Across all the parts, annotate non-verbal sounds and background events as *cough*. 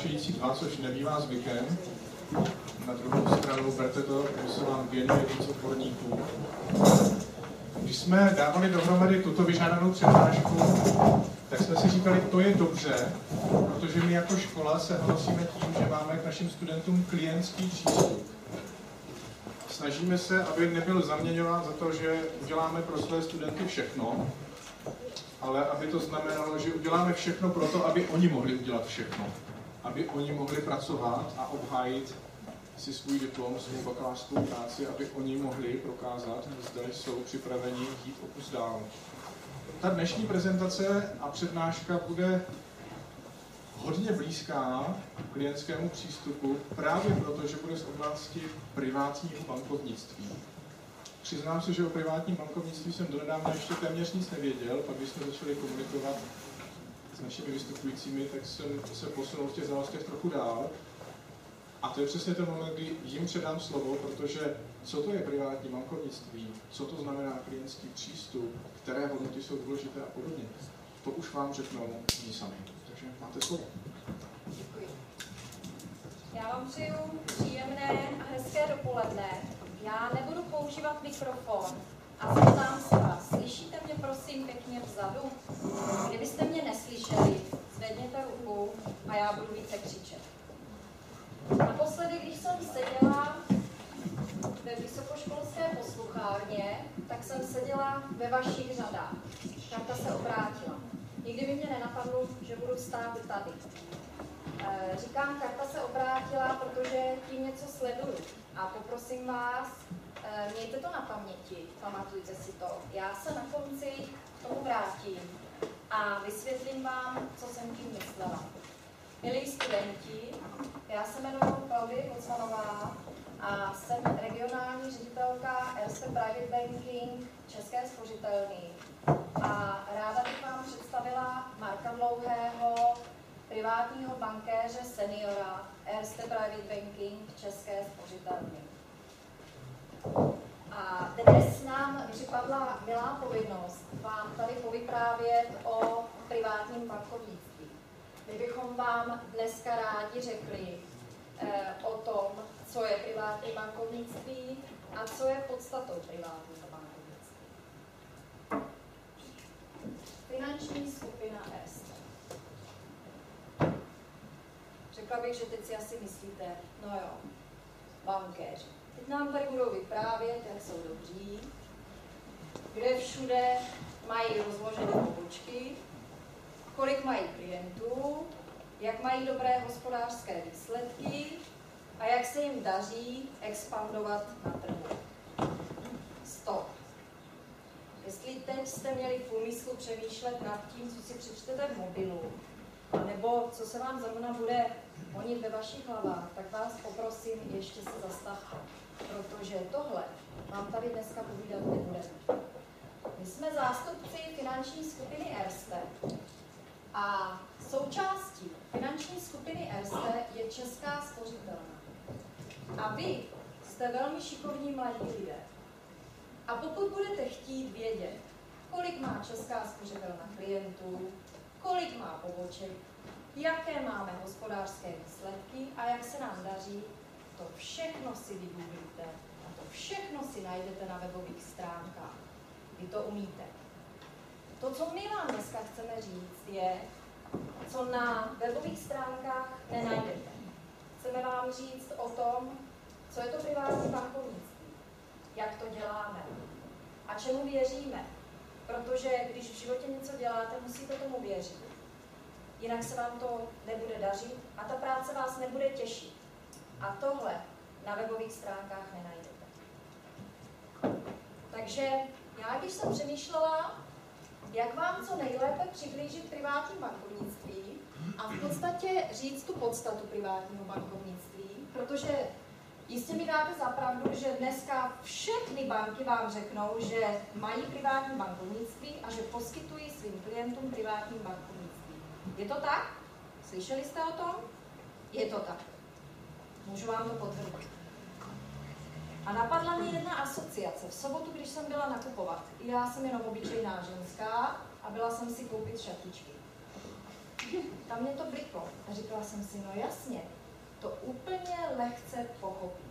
dnes přednášející dva, což nebývá zvykem. Na druhou stranu berte to, že se vám věnuje víc odborníků. Když jsme dávali dohromady tuto vyžádanou přednášku, tak jsme si říkali, to je dobře, protože my jako škola se hlasíme tím, že máme k našim studentům klientský přístup snažíme se, aby nebyl zaměňován za to, že uděláme pro své studenty všechno, ale aby to znamenalo, že uděláme všechno pro to, aby oni mohli udělat všechno. Aby oni mohli pracovat a obhájit si svůj diplom, svou bakalářskou práci, aby oni mohli prokázat, zda jsou připraveni jít o kus dál. Ta dnešní prezentace a přednáška bude hodně blízká klientskému přístupu právě proto, že bude z oblasti privátního bankovnictví. Přiznám se, že o privátním bankovnictví jsem donedávna ještě téměř nic nevěděl, pak když jsme začali komunikovat našimi vystupujícími, tak jsem se posunul v těch znalostech trochu dál. A to je přesně ten moment, kdy jim předám slovo, protože co to je privátní bankovnictví, co to znamená klientský přístup, které hodnoty jsou důležité a podobně, to už vám řeknou oni sami. Takže máte slovo. Děkuji. Já vám přeju příjemné a hezké dopoledne. Já nebudu používat mikrofon a zeptám se vás, slyšíte mě prosím pěkně vzadu? Kdybyste mě neslyšeli, zvedněte ruku a já budu více křičet. Naposledy, když jsem seděla ve vysokoškolské posluchárně, tak jsem seděla ve vašich řadách. Karta se obrátila. Nikdy by mě nenapadlo, že budu stát tady. E, říkám, karta se obrátila, protože tím něco sleduju. A poprosím vás, mějte to na paměti, pamatujte si to. Já se na konci k tomu vrátím a vysvětlím vám, co jsem tím myslela. Milí studenti, já se jmenuji Klaudie Kocmanová a jsem regionální ředitelka Erste Private Banking České spořitelny. A ráda bych vám představila Marka Dlouhého, privátního bankéře seniora Erste Private Banking České spořitelny. A dnes nám připadla milá povinnost vám tady povyprávět o privátním bankovnictví. My bychom vám dneska rádi řekli eh, o tom, co je privátní bankovnictví a co je podstatou privátního bankovnictví. Finanční skupina S. Řekla bych, že teď si asi myslíte, no jo, bankéři. Nám tady budou vyprávět, jak jsou dobří, kde všude mají rozložené pobočky, kolik mají klientů, jak mají dobré hospodářské výsledky a jak se jim daří expandovat na trhu. Stop. Jestli teď jste měli v úmyslu přemýšlet nad tím, co si přečtete v mobilu, nebo co se vám zrovna bude honit ve vašich hlavách, tak vás poprosím, ještě se zastavte, protože tohle vám tady dneska povídat nebudeme. My jsme zástupci finanční skupiny Erste a součástí finanční skupiny Erste je Česká spořitelna. A vy jste velmi šikovní mladí lidé. A pokud budete chtít vědět, kolik má Česká spořitelna klientů, kolik má poboček, jaké máme hospodářské výsledky a jak se nám daří, to všechno si vygooglíte a to všechno si najdete na webových stránkách. Vy to umíte. To, co my vám dneska chceme říct, je, co na webových stránkách nenajdete. Chceme vám říct o tom, co je to privátní bankovnictví, jak to děláme a čemu věříme. Protože když v životě něco děláte, musíte tomu věřit. Jinak se vám to nebude dařit a ta práce vás nebude těšit. A tohle na webových stránkách nenajdete. Takže já, když jsem přemýšlela, jak vám co nejlépe přiblížit privátní bankovnictví a v podstatě říct tu podstatu privátního bankovnictví, protože jistě mi dáte za pravdu, že dneska všechny banky vám řeknou, že mají privátní bankovnictví a že poskytují svým klientům privátní bankovnictví. Je to tak? Slyšeli jste o tom? Je to tak. Můžu vám to potvrdit. A napadla mi jedna asociace. V sobotu, když jsem byla nakupovat, já jsem jenom obyčejná ženská a byla jsem si koupit šatičky. Tam mě to bliklo a říkala jsem si, no jasně, to úplně lehce pochopí.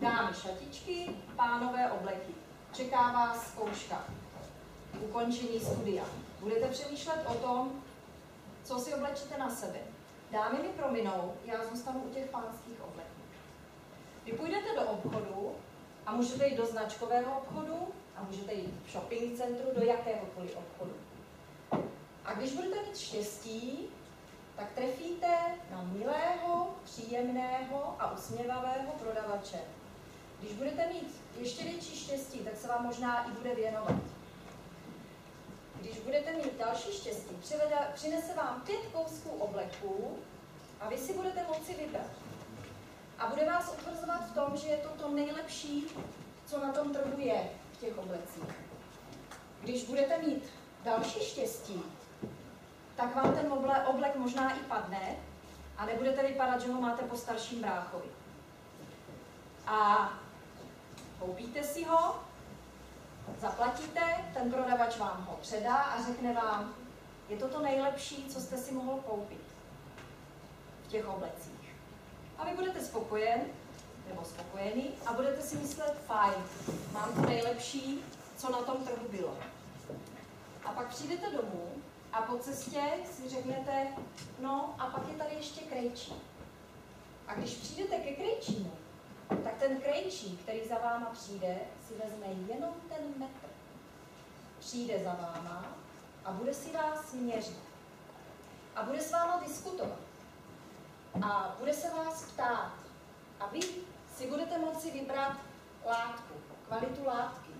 Dámy šatičky, pánové obleky. Čeká vás zkouška. Ukončení studia. Budete přemýšlet o tom, co si oblečíte na sebe. Dámy mi prominou, já zůstanu u těch pánských obleků. Vy půjdete do obchodu a můžete jít do značkového obchodu a můžete jít v shopping centru do jakéhokoliv obchodu. A když budete mít štěstí, tak trefíte na milého, příjemného a usměvavého prodavače. Když budete mít ještě větší štěstí, tak se vám možná i bude věnovat. Když budete mít další štěstí, přivede, přinese vám pět kousků obleků a vy si budete moci vybrat. A bude vás utvrzovat v tom, že je to to nejlepší, co na tom trhu je v těch oblecích. Když budete mít další štěstí, tak vám ten oblek možná i padne a nebudete vypadat, že ho máte po starším bráchovi. A koupíte si ho, zaplatíte, ten prodavač vám ho předá a řekne vám, je to to nejlepší, co jste si mohl koupit v těch oblecích. A vy budete spokojen, nebo spokojený, a budete si myslet, fajn, mám to nejlepší, co na tom trhu bylo. A pak přijdete domů a po cestě si řeknete, no a pak je tady ještě krejčí. A když přijdete ke krejčímu, tak ten krejčí, který za váma přijde, si vezme jenom ten metr. Přijde za váma a bude si vás měřit. A bude s váma diskutovat. A bude se vás ptát. A vy si budete moci vybrat látku, kvalitu látky.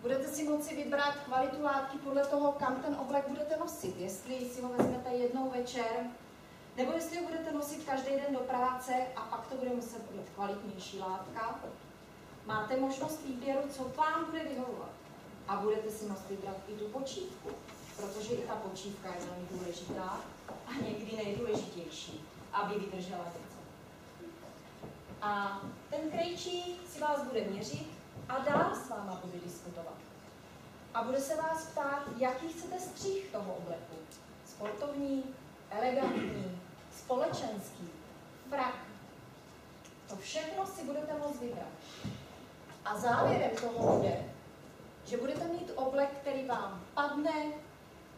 Budete si moci vybrat kvalitu látky podle toho, kam ten oblek budete nosit. Jestli si ho vezmete jednou večer, nebo jestli ho budete nosit každý den do práce a pak to bude muset být kvalitnější látka. Máte možnost výběru, co vám bude vyhovovat. A budete si moct vybrat i tu počívku, protože i ta počívka je velmi důležitá a někdy nejdůležitější, aby vydržela něco. A ten krejčí si vás bude měřit a dál s váma bude diskutovat. A bude se vás ptát, jaký chcete střih toho obleku. Sportovní, elegantní, společenský, frak. To všechno si budete moct vybrat. A závěrem toho bude, že budete mít oblek, který vám padne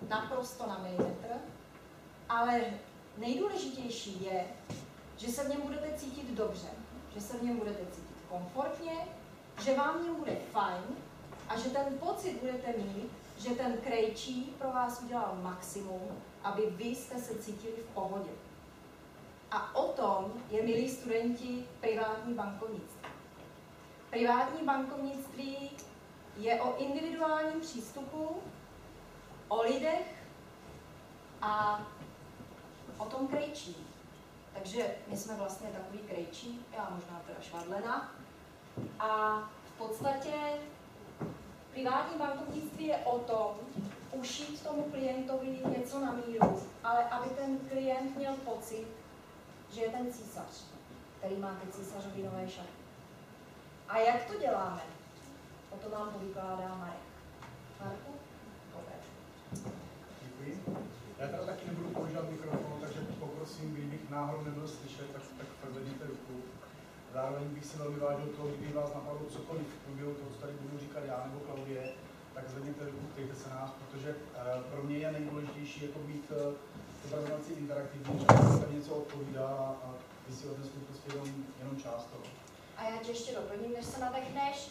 naprosto na milimetr, ale nejdůležitější je, že se v něm budete cítit dobře, že se v něm budete cítit komfortně, že vám v něm bude fajn a že ten pocit budete mít, že ten krejčí pro vás udělal maximum, aby vy jste se cítili v pohodě. A o tom je, milí studenti, privátní bankovnictví. Privátní bankovnictví je o individuálním přístupu, o lidech a o tom krejčí. Takže my jsme vlastně takový krejčí, já možná teda švadlena. A v podstatě privátní bankovnictví je o tom, ušít tomu klientovi něco na míru, ale aby ten klient měl pocit, že je ten císař, který má ty císařový nové šaty. A jak to děláme? O to vám povykládá Marek. Marku? Děkuji. Já teda taky nebudu používat mikrofon, takže poprosím, kdybych náhodou nebyl slyšet, tak, tak zvedněte ruku. Zároveň bych si velmi vážil toho, kdyby vás napadlo cokoliv v průběhu toho, co tady budu říkat já nebo Klaudie, tak zvedněte ruku, ptejte se nás, protože uh, pro mě je nejdůležitější jako být prezentaci interaktivní, že se něco odpovídá a, a ty si odnesli prostě jenom, jenom část toho. A já tě ještě doplním, než se nadechneš.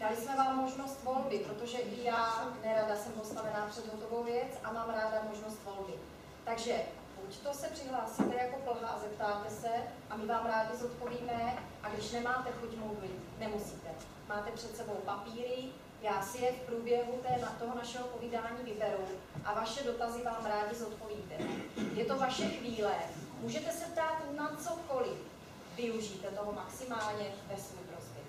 Dali jsme vám možnost volby, protože i já nerada jsem postavená před hotovou věc a mám ráda možnost volby. Takže buď to se přihlásíte jako plha a zeptáte se a my vám rádi zodpovíme a když nemáte chuť mluvit, nemusíte. Máte před sebou papíry, já si je v průběhu té, na toho našeho povídání vyberu a vaše dotazy vám rádi zodpovíte. Je to vaše chvíle. Můžete se ptát na cokoliv. Využijte toho maximálně ve svůj prospěch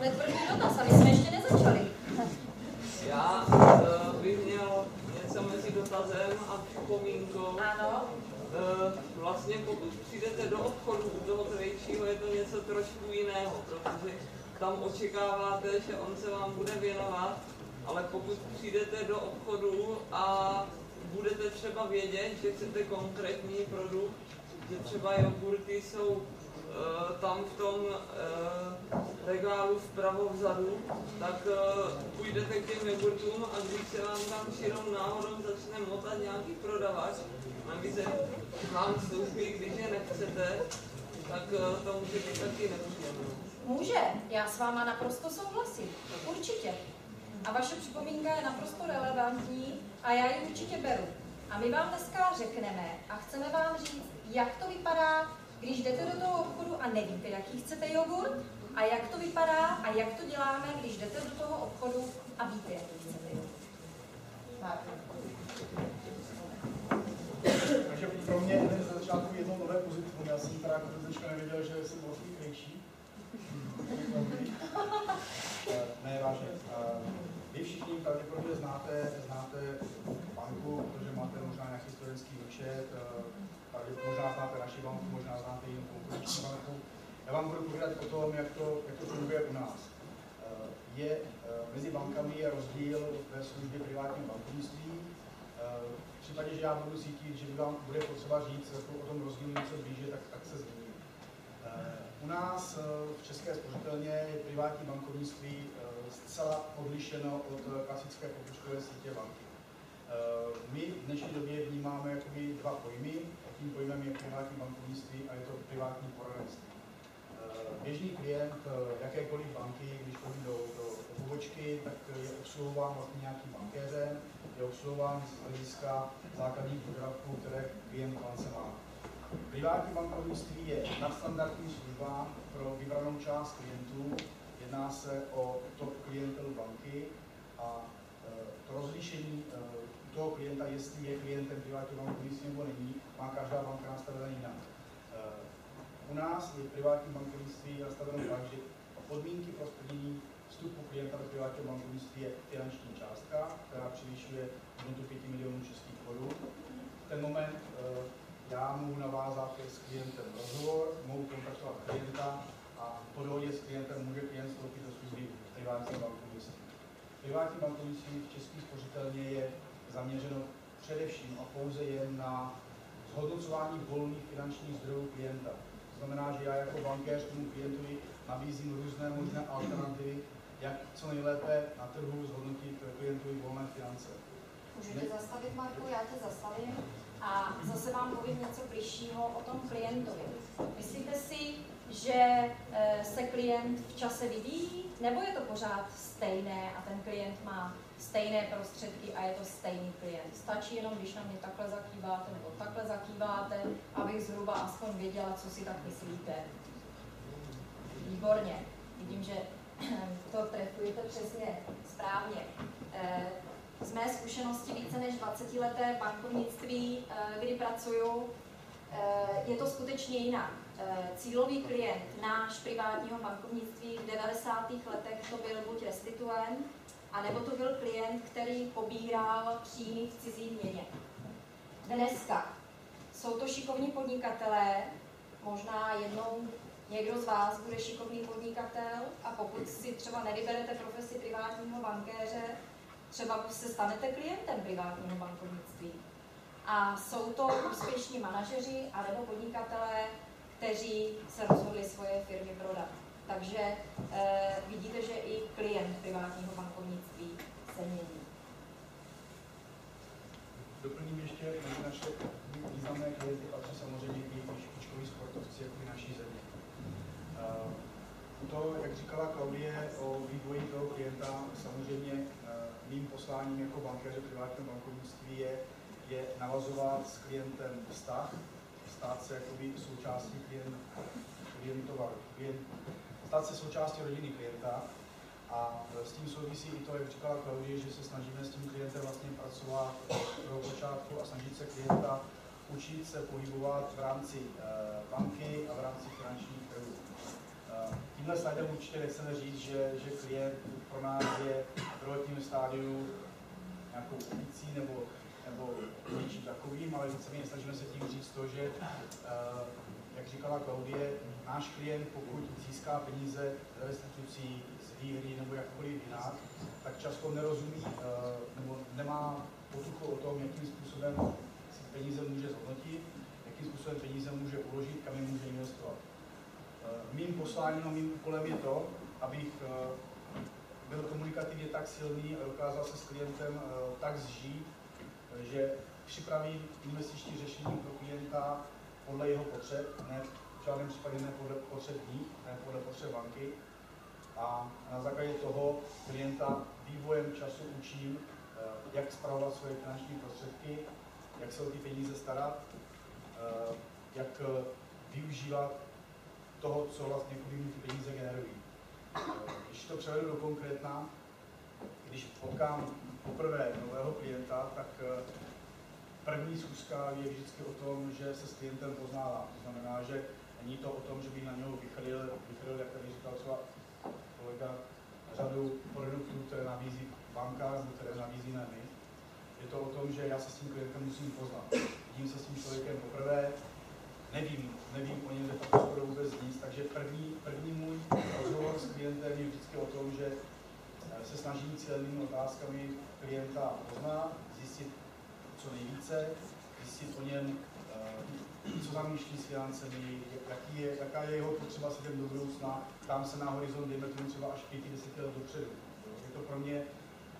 hned první dotaz, a my jsme ještě nezačali. Já uh, bych měl něco mezi dotazem a připomínkou. Ano. eh, vlastně pokud přijdete do obchodu u toho trejčího, je to něco trošku protože tam očekáváte, že on se vám bude věnovat, ale pokud přijdete do obchodu a budete třeba vědět, že chcete konkrétní produkt, že třeba jogurty jsou Eh, tam v tom eh, regálu vpravo vzadu, tak eh, půjdete k těm jogurtům a když se vám tam širou náhodou začne motat nějaký prodavač, nabízet vám služby, když je nechcete, tak to může být taky nepříjemné. Může, já s váma naprosto souhlasím, určitě. A vaše připomínka je naprosto relevantní a já ji určitě beru. A my vám dneska řekneme a chceme vám říct, jak to vypadá když jdete do toho obchodu a nevíte, jaký chcete jogurt, a jak to vypadá a jak to děláme, když jdete do toho obchodu a víte, jaký chcete jogurt. Takže pro mě je začátku jedno nové pozitivum. Já jsem teda jako nevěděl, že jsem vlastně. Ne, vážně. Vy všichni pravděpodobně znáte, znáte banku, protože máte možná nějaký studentský účet, možná znáte naši banku, možná znáte jinou konkurenční banku. Já vám budu povídat o tom, jak to, jak to funguje u nás. Eh, je, eh, mezi bankami je rozdíl ve službě privátního bankovnictví. Eh, v případě, že já budu cítit, že vám bude potřeba říct o tom rozdílu něco blíže, tak, tak se zmíním. U nás v České spořitelně je privátní bankovnictví zcela odlišeno od klasické pobočkové sítě banky. My v dnešní době vnímáme jakoby dva pojmy tím pojmem je privátní bankovnictví a je to privátní poradenství. Eh, běžný klient eh, jakékoliv banky, když chodí do, do pobočky, tak je obsluhován vlastně nějakým bankéřem, je obsluhován z hlediska základních požadavků, které klient bance má. Privátní bankovnictví je nadstandardní služba pro vybranou část klientů. Jedná se o top klientelu banky a eh, to rozlišení toho klienta, jestli je klientem privátního bankovnictví nebo není, má každá banka nastavená jinak. Eh, u nás je privátní bankovnictví nastaveno tak, že podmínky pro splnění vstupu klienta do privátního bankovnictví je finanční částka, která převyšuje hodnotu 5 milionů českých korun. V ten moment já mohu navázat s klientem rozhovor, mohu kontaktovat klienta a po dohodě s klientem může klient vstoupit do služby privátního bankovnictví. Privátní bankovnictví v české spořitelně je zaměřeno především a pouze jen na zhodnocování volných finančních zdrojů klienta. To znamená, že já jako bankéř tomu klientovi nabízím různé možné alternativy, jak co nejlépe na trhu zhodnotit klientovi volné finance. Můžete zastavit, Marku, já tě zastavím a zase vám povím něco bližšího o tom klientovi. Myslíte si, že eh, se klient v čase vyvíjí, nebo je to pořád stejné a ten klient má stejné prostředky a je to stejný klient. Stačí jenom, když na mě takhle zakýváte nebo takhle zakýváte, abych zhruba aspoň věděla, co si tak myslíte. Výborně. Vidím, že *clears throat* to trefujete přesně správně. Eh, z mé zkušenosti více než 20 leté bankovnictví, eh, kdy pracuju, eh, je to skutečně jinak. Cílový klient náš privátního bankovnictví v 90. letech to byl buď restituent, a nebo to byl klient, který pobíral příjmy v cizí měně. Dneska jsou to šikovní podnikatelé, možná jednou někdo z vás bude šikovný podnikatel a pokud si třeba nevyberete profesi privátního bankéře, třeba se stanete klientem privátního bankovnictví. A jsou to úspěšní manažeři anebo podnikatelé, kteří se rozhodli svoje firmy prodat. Takže eh, vidíte, že i klient privátního bankovnictví se mění. Doplním ještě, mezi naše významné klienty patří samozřejmě i špičkoví sportovci jako i naší země. Uh, to, jak říkala Klaudie o vývoji toho klienta, samozřejmě mým posláním jako bankéře privátního bankovnictví je, je navazovat s klientem vztah, stát se jakoby součástí klient, klientovaru, klient, stát se součástí rodiny klienta a s tím souvisí i to, jak říkala Klaudie, že se snažíme s tím klientem vlastně pracovat pro počátku a snažit se klienta učit se pohybovat v rámci eh, banky a v rámci finančních trhů. Tímhle slidem určitě nechceme říct, že, že klient pro nás je v prvotním stádiu nějakou ulicí nebo, nebo něčím takovým, ale víceméně snažíme se tím říct to, že, jak říkala Klaudie, náš klient, pokud získá peníze z restitucí, z výhry nebo jakkoliv jinak, tak často nerozumí nebo nemá potuchu o tom, jakým způsobem si peníze může zhodnotit, jakým způsobem peníze může uložit, kam je může investovat. Eh, Mým posláním a mým úkolem je to, abych byl komunikativně tak silný a dokázal se s klientem tak zžít, že připraví investiční řešení pro klienta podle jeho potřeb, ne v žádném případě ne podle potřeb ní, ne podle potřeb banky. A na základě toho klienta vývojem času učím, eh, jak spravovat svoje finanční prostředky, jak se o ty peníze starat, eh, jak eh, využívat toho, co vlastně ty peníze generují. Když to převedu do konkrétna, když potkám poprvé nového klienta, tak první schůzka je vždycky o tom, že se s klientem poznává. To znamená, že není to o tom, že bych na něho vychril, vychril jak tady říkal třeba kolega, řadu produktů, které nabízí banka nebo které nabízíme my. Je to o tom, že já se s tím klientem musím poznat. Vidím se s tím člověkem poprvé, nevím, nevím o něm de facto skoro vůbec nic, takže první, první můj rozhovor s klientem je vždycky o tom, že eh, se snažím cílenými otázkami klienta poznat, zjistit, co nejvíce, zjistit o něm, eh, co zamýšlí s financemi, jaký je, jaká je jeho potřeba se do budoucna, tam se na horizont, dejme tomu třeba až 5-10 let dopředu. Je to pro mě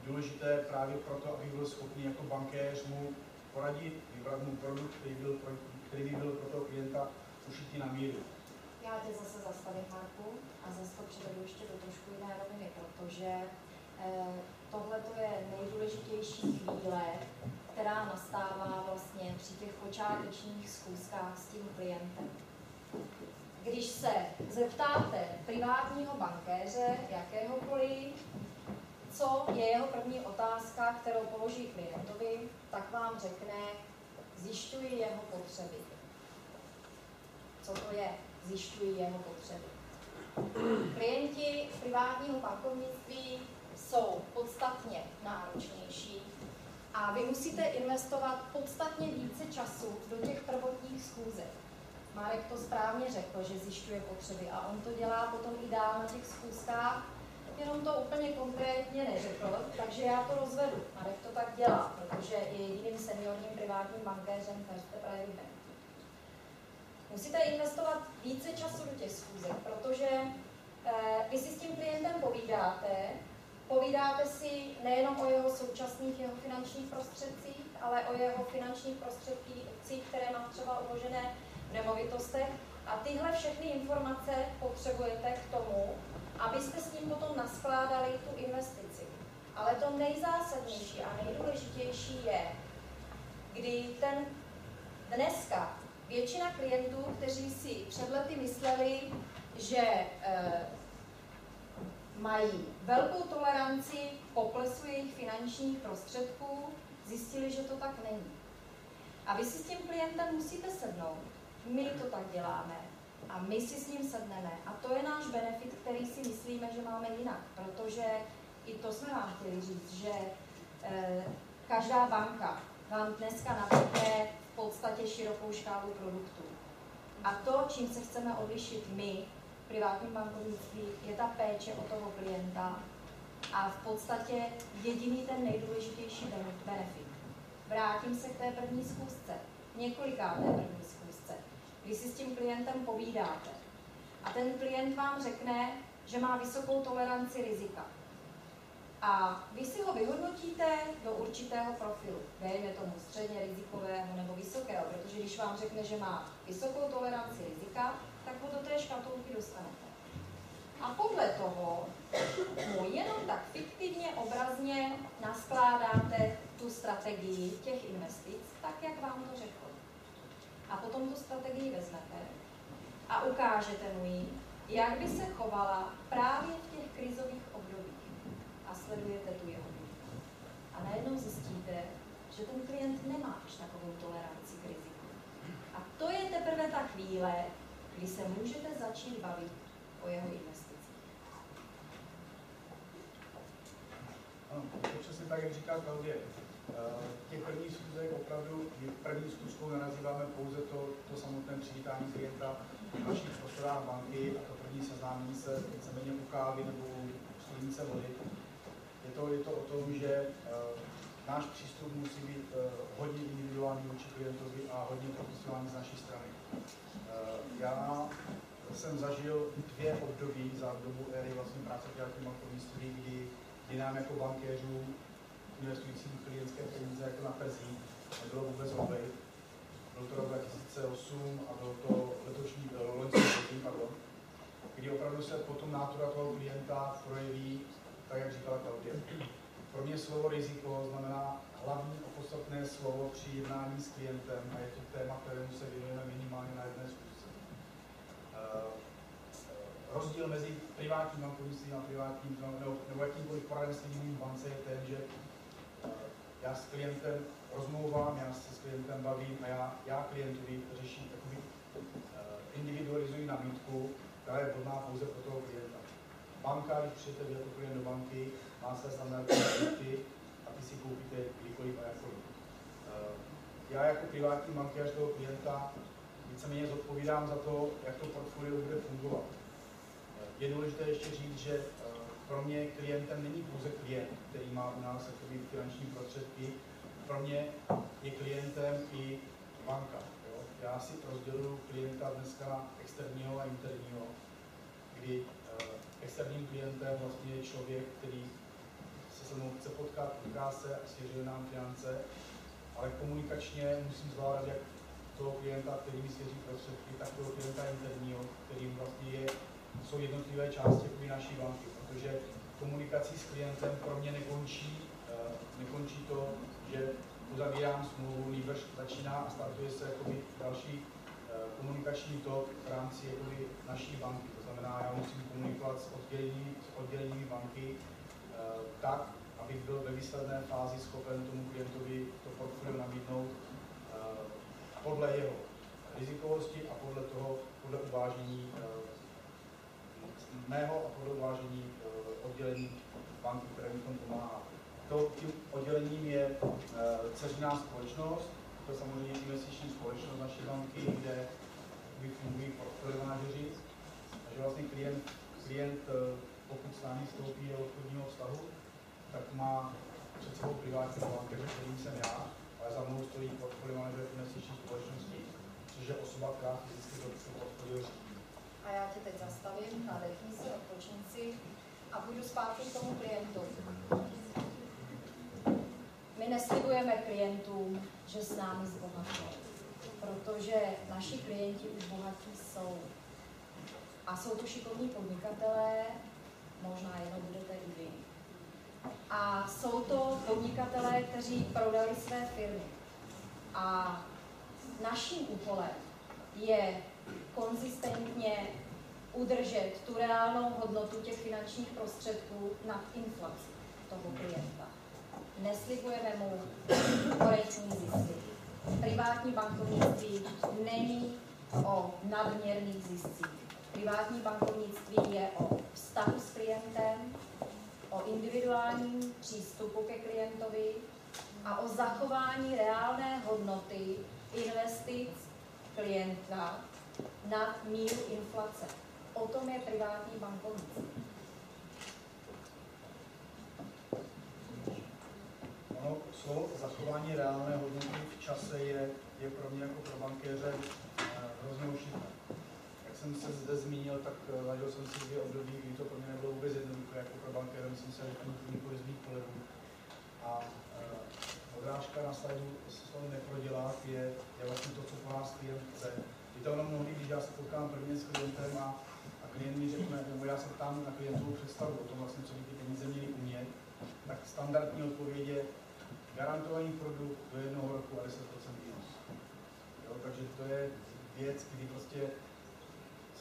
důležité právě proto, abych byl schopný jako bankéř mu poradit, vybrat mu produkt, který, byl pro, který by byl pro toho klienta ušitý na míru. Já tě zase zastavím, Marku, a zase to přivedu ještě do trošku jiné roviny, protože eh, tohle to je nejdůležitější chvíle, která nastává vlastně při těch počátečních schůzkách s tím klientem. Když se zeptáte privátního bankéře, jakéhokoliv, co je jeho první otázka, kterou položí klientovi, tak vám řekne, zjišťuji jeho potřeby. Co to je? Zjišťuji jeho potřeby. Klienti privátního bankovnictví jsou podstatně náročnější a vy musíte investovat podstatně více času do těch prvotních schůzek. Marek to správně řekl, že zjišťuje potřeby a on to dělá potom i dál na těch schůzkách, jenom to úplně konkrétně neřekl, takže já to rozvedu. Marek to tak dělá, protože je jediným seniorním privátním bankéřem First Private Bank. Musíte investovat více času do těch schůzek, protože eh, vy si s tím klientem povídáte, Povídáte si nejenom o jeho současných jeho finančních prostředcích, ale o jeho finančních prostředcích, které má třeba uložené v nemovitostech. A tyhle všechny informace potřebujete k tomu, abyste s ním potom naskládali tu investici. Ale to nejzásadnější a nejdůležitější je, kdy ten dneska většina klientů, kteří si před lety mysleli, že eh, mají velkou toleranci poklesu jejich finančních prostředků, zjistili, že to tak není. A vy si s tím klientem musíte sednout. My to tak děláme. A my si s ním sedneme. A to je náš benefit, který si myslíme, že máme jinak. Protože i to jsme vám chtěli říct, že e, každá banka vám dneska nabídne v podstatě širokou škálu produktů. A to, čím se chceme odlišit my privátním bankovnictví je ta péče o toho klienta a v podstatě jediný ten nejdůležitější benefit. Vrátím se k té první schůzce, několikáté první schůzce, kdy si s tím klientem povídáte. A ten klient vám řekne, že má vysokou toleranci rizika. A vy si ho vyhodnotíte do určitého profilu, dejme tomu středně rizikového nebo vysokého, protože když vám řekne, že má vysokou toleranci rizika, tak ho do té škatulky dostanete. A podle toho mu jenom tak fiktivně, obrazně naskládáte tu strategii těch investic, tak jak vám to řekl. A potom tu strategii vezmete a ukážete mu ji, jak by se chovala právě v těch krizových sledujete tu jeho. A najednou zjistíte, že ten klient nemá až takovou toleranci k riziku. A to je teprve ta chvíle, kdy se můžete začít bavit o jeho investicích. Ano, to přesně tak, jak říká Klaudie. Eh, těch prvních schůzek opravdu první zkuskou nenazýváme pouze to, to samotné přivítání klienta v našich prostorách banky a to první seznámení se víceméně u kávy nebo sklenice vody. Je to, je to o tom, že uh, náš přístup musí být uh, hodně individuální vůči klientovi a hodně profesionální z naší strany. Uh, já jsem zažil dvě období za dobu éry vlastně práce v bankovnictví, kdy, kdy nám jako bankéřům investujícím klientské peníze jako na Pezí nebylo vůbec obej. Byl to rok 2008 a byl to letošní, eh, loňský pardon, kdy opravdu se potom nátura toho klienta projeví, tak jak říkala Klaudie. Pro mě slovo riziko znamená hlavní a podstatné slovo při jednání s klientem a je to téma, kterému se věnujeme minimálně na jedné zkusce. Uh, rozdíl mezi privátním bankovnictvím a privátním nebo, nebo jakýmkoliv poradenstvím v bance je ten, že já s klientem rozmlouvám, já se s klientem bavím a já, já klientovi řeším takový uh, individualizuji nabídku, která je vhodná pouze pro toho klienta. Banka, když přijete jako klient do banky, má své standardní nabídky a ty si koupíte kdykoliv a jakkoliv. Uh, já jako privátní bankéř toho klienta víceméně zodpovídám za to, jak to portfolio bude fungovat. Je důležité ještě říct, že pro mě klientem není pouze klient, který má u nás jakoby, finanční prostředky, pro mě je klientem i banka. Jo? Já si rozděluji klienta dneska externího a interního, kdy externím klientem vlastně je člověk, který se se mnou chce potkat, potká se a svěřuje nám finance, ale komunikačně musím zvládat jak toho klienta, který mi svěří prostředky, tak toho klienta interního, kterým vlastně je, jsou jednotlivé části naší banky protože komunikací s klientem pro mě nekončí, uh, nekončí to, že uzavírám smlouvu, nýbrž začíná a startuje se jakoby další uh, komunikační tok v rámci naší banky. Znamená, já musím komunikovat s, oddělení, s odděleními banky uh, tak, abych byl ve výsledné fázi schopen tomu klientovi to portfolio nabídnout podle jeho rizikovosti a podle toho, podle uvážení mého a podle uvážení oddělení banky, které mi tom pomáhá. To, tím oddělením je dceřiná společnost, to je samozřejmě investiční společnost naší banky, kde fungují portfolio manažeři. Takže vlastně klient, klient, e, pokud s námi vstoupí do obchodního vztahu, tak má před sebou privátní bankéře, kterým jsem já, ale za mnou stojí portfolio manažer investiční společnosti, což je osoba, která fyzicky to portfolio řídí. A já tě teď zastavím, nadechni si, odpočni si a půjdu zpátky k tomu klientovi. My neslibujeme klientům, že s námi zbohatí, protože naši klienti už bohatí jsou. A jsou to šikovní podnikatelé, možná jenom budete i vy. A jsou to podnikatelé, kteří prodali své firmy. A naším úkolem je konzistentně udržet tu reálnou hodnotu těch finančních prostředků nad inflací toho klienta. Neslibujeme mu korektní zisky. Privátní bankovnictví není o nadměrných ziscích. Privátní bankovnictví je o vztahu s klientem, o individuálním přístupu ke klientovi a o zachování reálné hodnoty investic klienta nad míru inflace. O tom je privátní bankovnictví. Ono, slovo zachování reálné hodnoty v čase je, je pro mě jako pro bankéře eh, hrozně užitné. Jsem se zde zmínil, tak eh, zažil jsem si dvě období, kdy to pro mě nebylo vůbec jednoduché jako pro bankéra, myslím se, že to nikoli z mých pohledů. A eh, odrážka na slajdu se slovo neprodělat je, je vlastně to, co po nás klient chce. Víte, ono mnohdy, když já se potkám prvně s klientem a klient mi řekne, nebo já se ptám na klientovou představu o tom vlastně, co by ty peníze měly umět, tak standardní odpověď je garantovaný produkt do jednoho roku a 10% výnos. Jo, takže to je věc, kdy prostě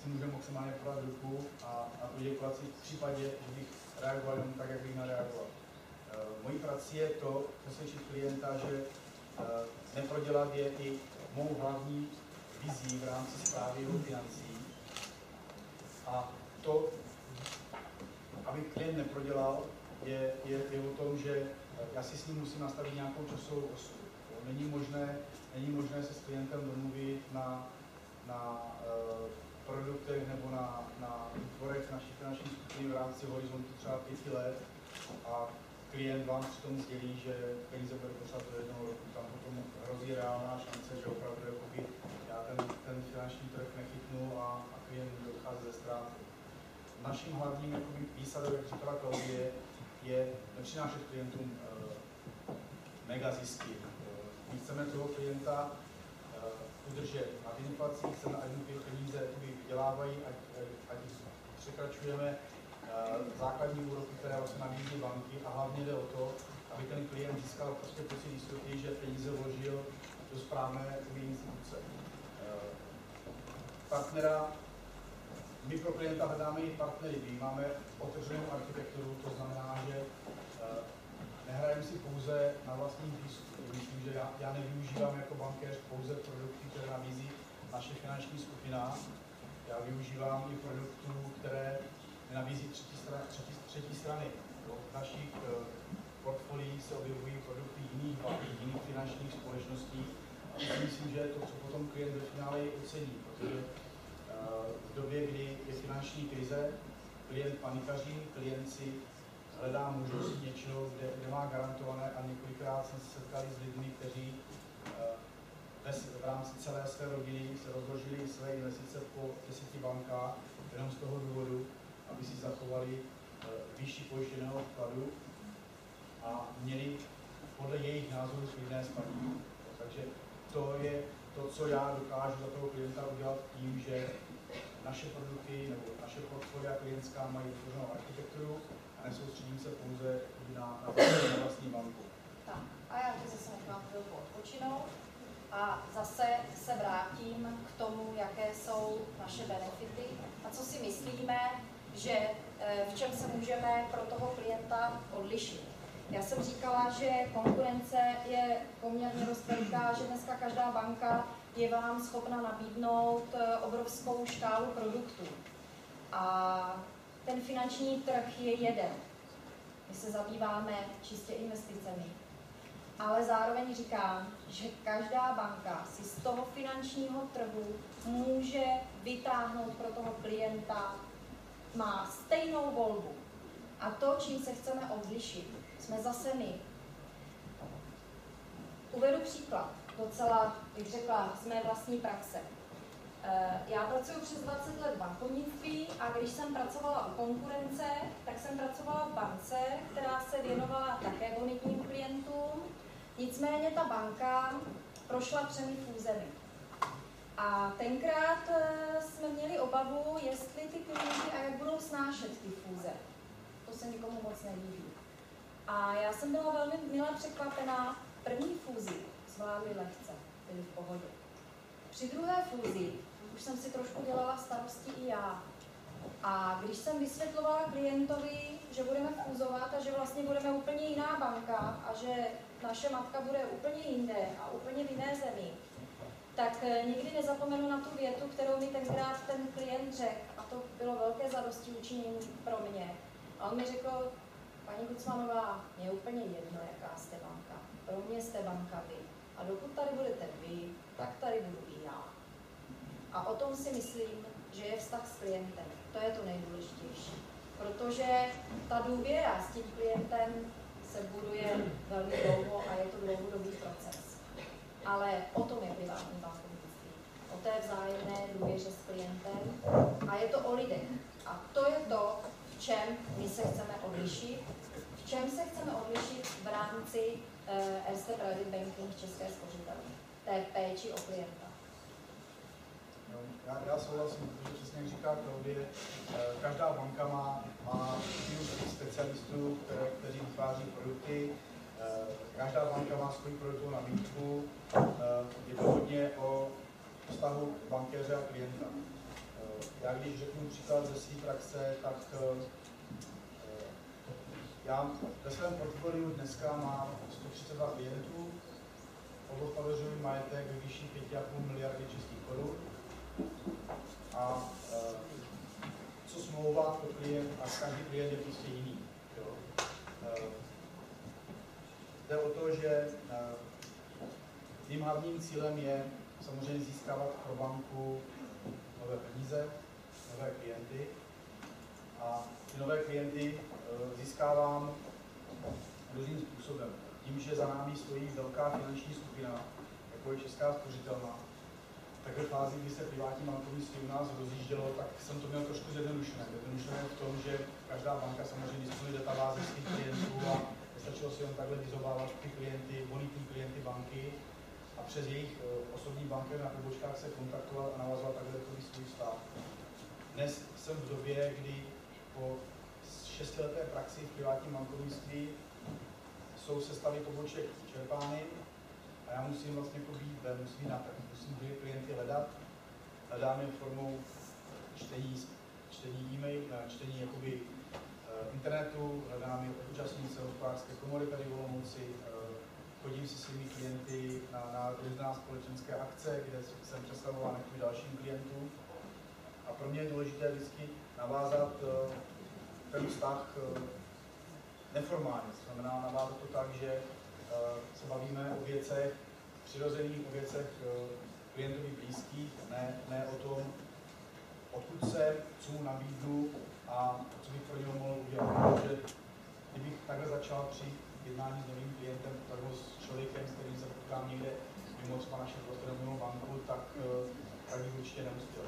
si můžeme maximálně podat ruku a, a poděkovat si v případě, že bych reagoval jenom tak, jak bych nareagoval. Uh, mojí prací je to přesvědčit klienta, že uh, neprodělat je i mou hlavní vizí v rámci zprávy jeho financí a to, aby klient neprodělal, je, je, je o tom, že já si s ním musím nastavit nějakou časovou osu. Není možné, není možné se s klientem domluvit na, na produktech nebo na, na výtvorech naší finanční skupiny v rámci horizontu třeba pěti let a klient vám přitom sdělí, že peníze bude potřebovat do jednoho roku. Tam potom hrozí reálná šance, že opravdu jakoby, já ten, ten finanční trh nechytnu a, a klient odchází ze ztráty. Naším hlavním jakoby, výsadou, jak říkala Klaudie, je nepřinášet klientům uh, mega zisky. Uh, my chceme toho klienta uh, udržet nad inflací, chceme, mu ty peníze vydělávají, ať, ať překračujeme základní úroky, které vlastně nabízí banky a hlavně jde o to, aby ten klient získal prostě pocit jistoty, že peníze vložil do správné instituce. Partnera my pro klienta hledáme i partnery, my máme otevřenou architekturu, to znamená, že uh, nehrajeme si pouze na vlastní přístup. Myslím, že já, já nevyužívám jako bankéř pouze produkty, které nabízí naše finanční skupina. Já využívám i produktů, které nabízí třetí, strany. třetí, třetí strany. V našich uh, portfoliích se objevují produkty jiných bank, jiných finančních společností. A myslím, že to, co potom klient ve finále ocení, protože v době, kdy je finanční krize, klient panikaří, klient si hledá možnost něčeho, kde, kde má garantované a několikrát jsem se setkali s lidmi, kteří v rámci celé své rodiny se rozložili své investice po deseti bankách jenom z toho důvodu, aby si zachovali eh, výši pojištěného vkladu a měli podle jejich názoru klidné spadní. Takže to je to, co já dokážu za toho klienta udělat tím, že naše produkty nebo naše portfolia klientská mají vytvořenou architekturu a nesoustředím se pouze na, na, vlastní banku. Tak, a já ti zase nechám chvilku odpočinout a zase se vrátím k tomu, jaké jsou naše benefity a co si myslíme, že eh, v čem se můžeme pro toho klienta odlišit. Já jsem říkala, že konkurence je poměrně dost veliká, že dneska každá banka je vám schopna nabídnout eh, obrovskou škálu produktů. A ten finanční trh je jeden. My se zabýváme čistě investicemi. Ale zároveň říkám, že každá banka si z toho finančního trhu může vytáhnout pro toho klienta, má stejnou volbu. A to, čím se chceme odlišit, jsme zase my. Uvedu příklad docela, bych řekla, z mé vlastní praxe. Eh, já pracuji přes 20 let v bankovnictví a když jsem pracovala u konkurence, tak jsem pracovala v bance, která se věnovala také bonitním klientům. Nicméně ta banka prošla třemi fúzemi. A tenkrát eh, jsme měli obavu, jestli ty klienti a jak budou snášet ty fúze. To se nikomu moc nelíbí. A já jsem byla velmi milé překvapená první fúzi, zvládli lehce, byli v pohodě. Při druhé fúzi už jsem si trošku dělala starosti i já. A když jsem vysvětlovala klientovi, že budeme fúzovat a že vlastně budeme úplně jiná banka a že naše matka bude úplně jinde a úplně v jiné zemi, tak eh, nikdy nezapomenu na tu větu, kterou mi tenkrát ten klient řekl, a to bylo velké zadosti učinění pro mě. A on mi řekl, paní Kucmanová, mě je úplně jedno, jaká jste banka. Pro mě jste banka vy. A dokud tady budete vy, tak tady budu i já. A o tom si myslím, že je vztah s klientem. To je to nejdůležitější. Protože ta důvěra s tím klientem se buduje velmi dlouho a je to dlouhodobý proces. Ale o tom je privátní bankovnictví. O té vzájemné důvěře s klientem a je to o lidech. A to je to, v čem my se chceme odlišit, v čem se chceme odlišit v rámci uh, Erste Private Banking České spořitelny, té péči o klienta. Já, já souhlasím, protože přesně říká Klaudie, eh, každá banka má, má tým specialistů, které, kteří vytváří produkty, eh, každá banka má svůj produktovou nabídku, je to hodně o vztahu bankéře a klienta. Já když řeknu příklad ze své praxe, tak já ve svém portfoliu dneska mám 132 klientů, obhospodařuji majetek ve výši 5,5 miliardy českých korun. A e, co smlouva, to klient, a každý klient je prostě jiný. Jo. E, jde o to, že Mým hlavním cílem je samozřejmě získávat pro banku nové peníze, nové klienty. A ty nové klienty eh, získávám různým způsobem. Tím, že za námi stojí velká finanční skupina, jako je Česká spořitelná, tak ve fázi, kdy se privátní bankovnictví u nás rozjíždělo, tak jsem to měl trošku zjednodušené. Zjednodušené v tom, že každá banka samozřejmě disponuje databáze svých klientů a nestačilo si jen takhle vyzobávat ty klienty, bonitní klienty banky a přes jejich eh, osobní banky na pobočkách se kontaktovat a navazovat takhle takový svůj vztah. Dnes jsem v době, kdy po šestileté praxi v privátním bankovnictví jsou sestavy poboček čerpány a já musím vlastně být, musím na trh, ty klienty hledat, hledám je formou čtení, čtení e-mail, čtení jakoby eh, internetu, hledám je účastníci hospodářské komory tady v Olomouci, eh, chodím si s svými klienty na, na různá společenské akce, kde jsem představován jako dalším klientům. A pro mě je důležité vždycky navázat eh, ten vztah neformálně. To znamená navázat to tak, že se bavíme o věcech, přirozených o věcech klientovi blízkých, ne, ne o tom, odkud se, co mu nabídnu a co bych pro něho mohl udělat. Protože kdybych takhle začal při jednání s novým klientem, nebo s člověkem, s kterým se potkám někde mimo třeba naše prostřední banku, tak, uh, tak bych určitě neuspěl.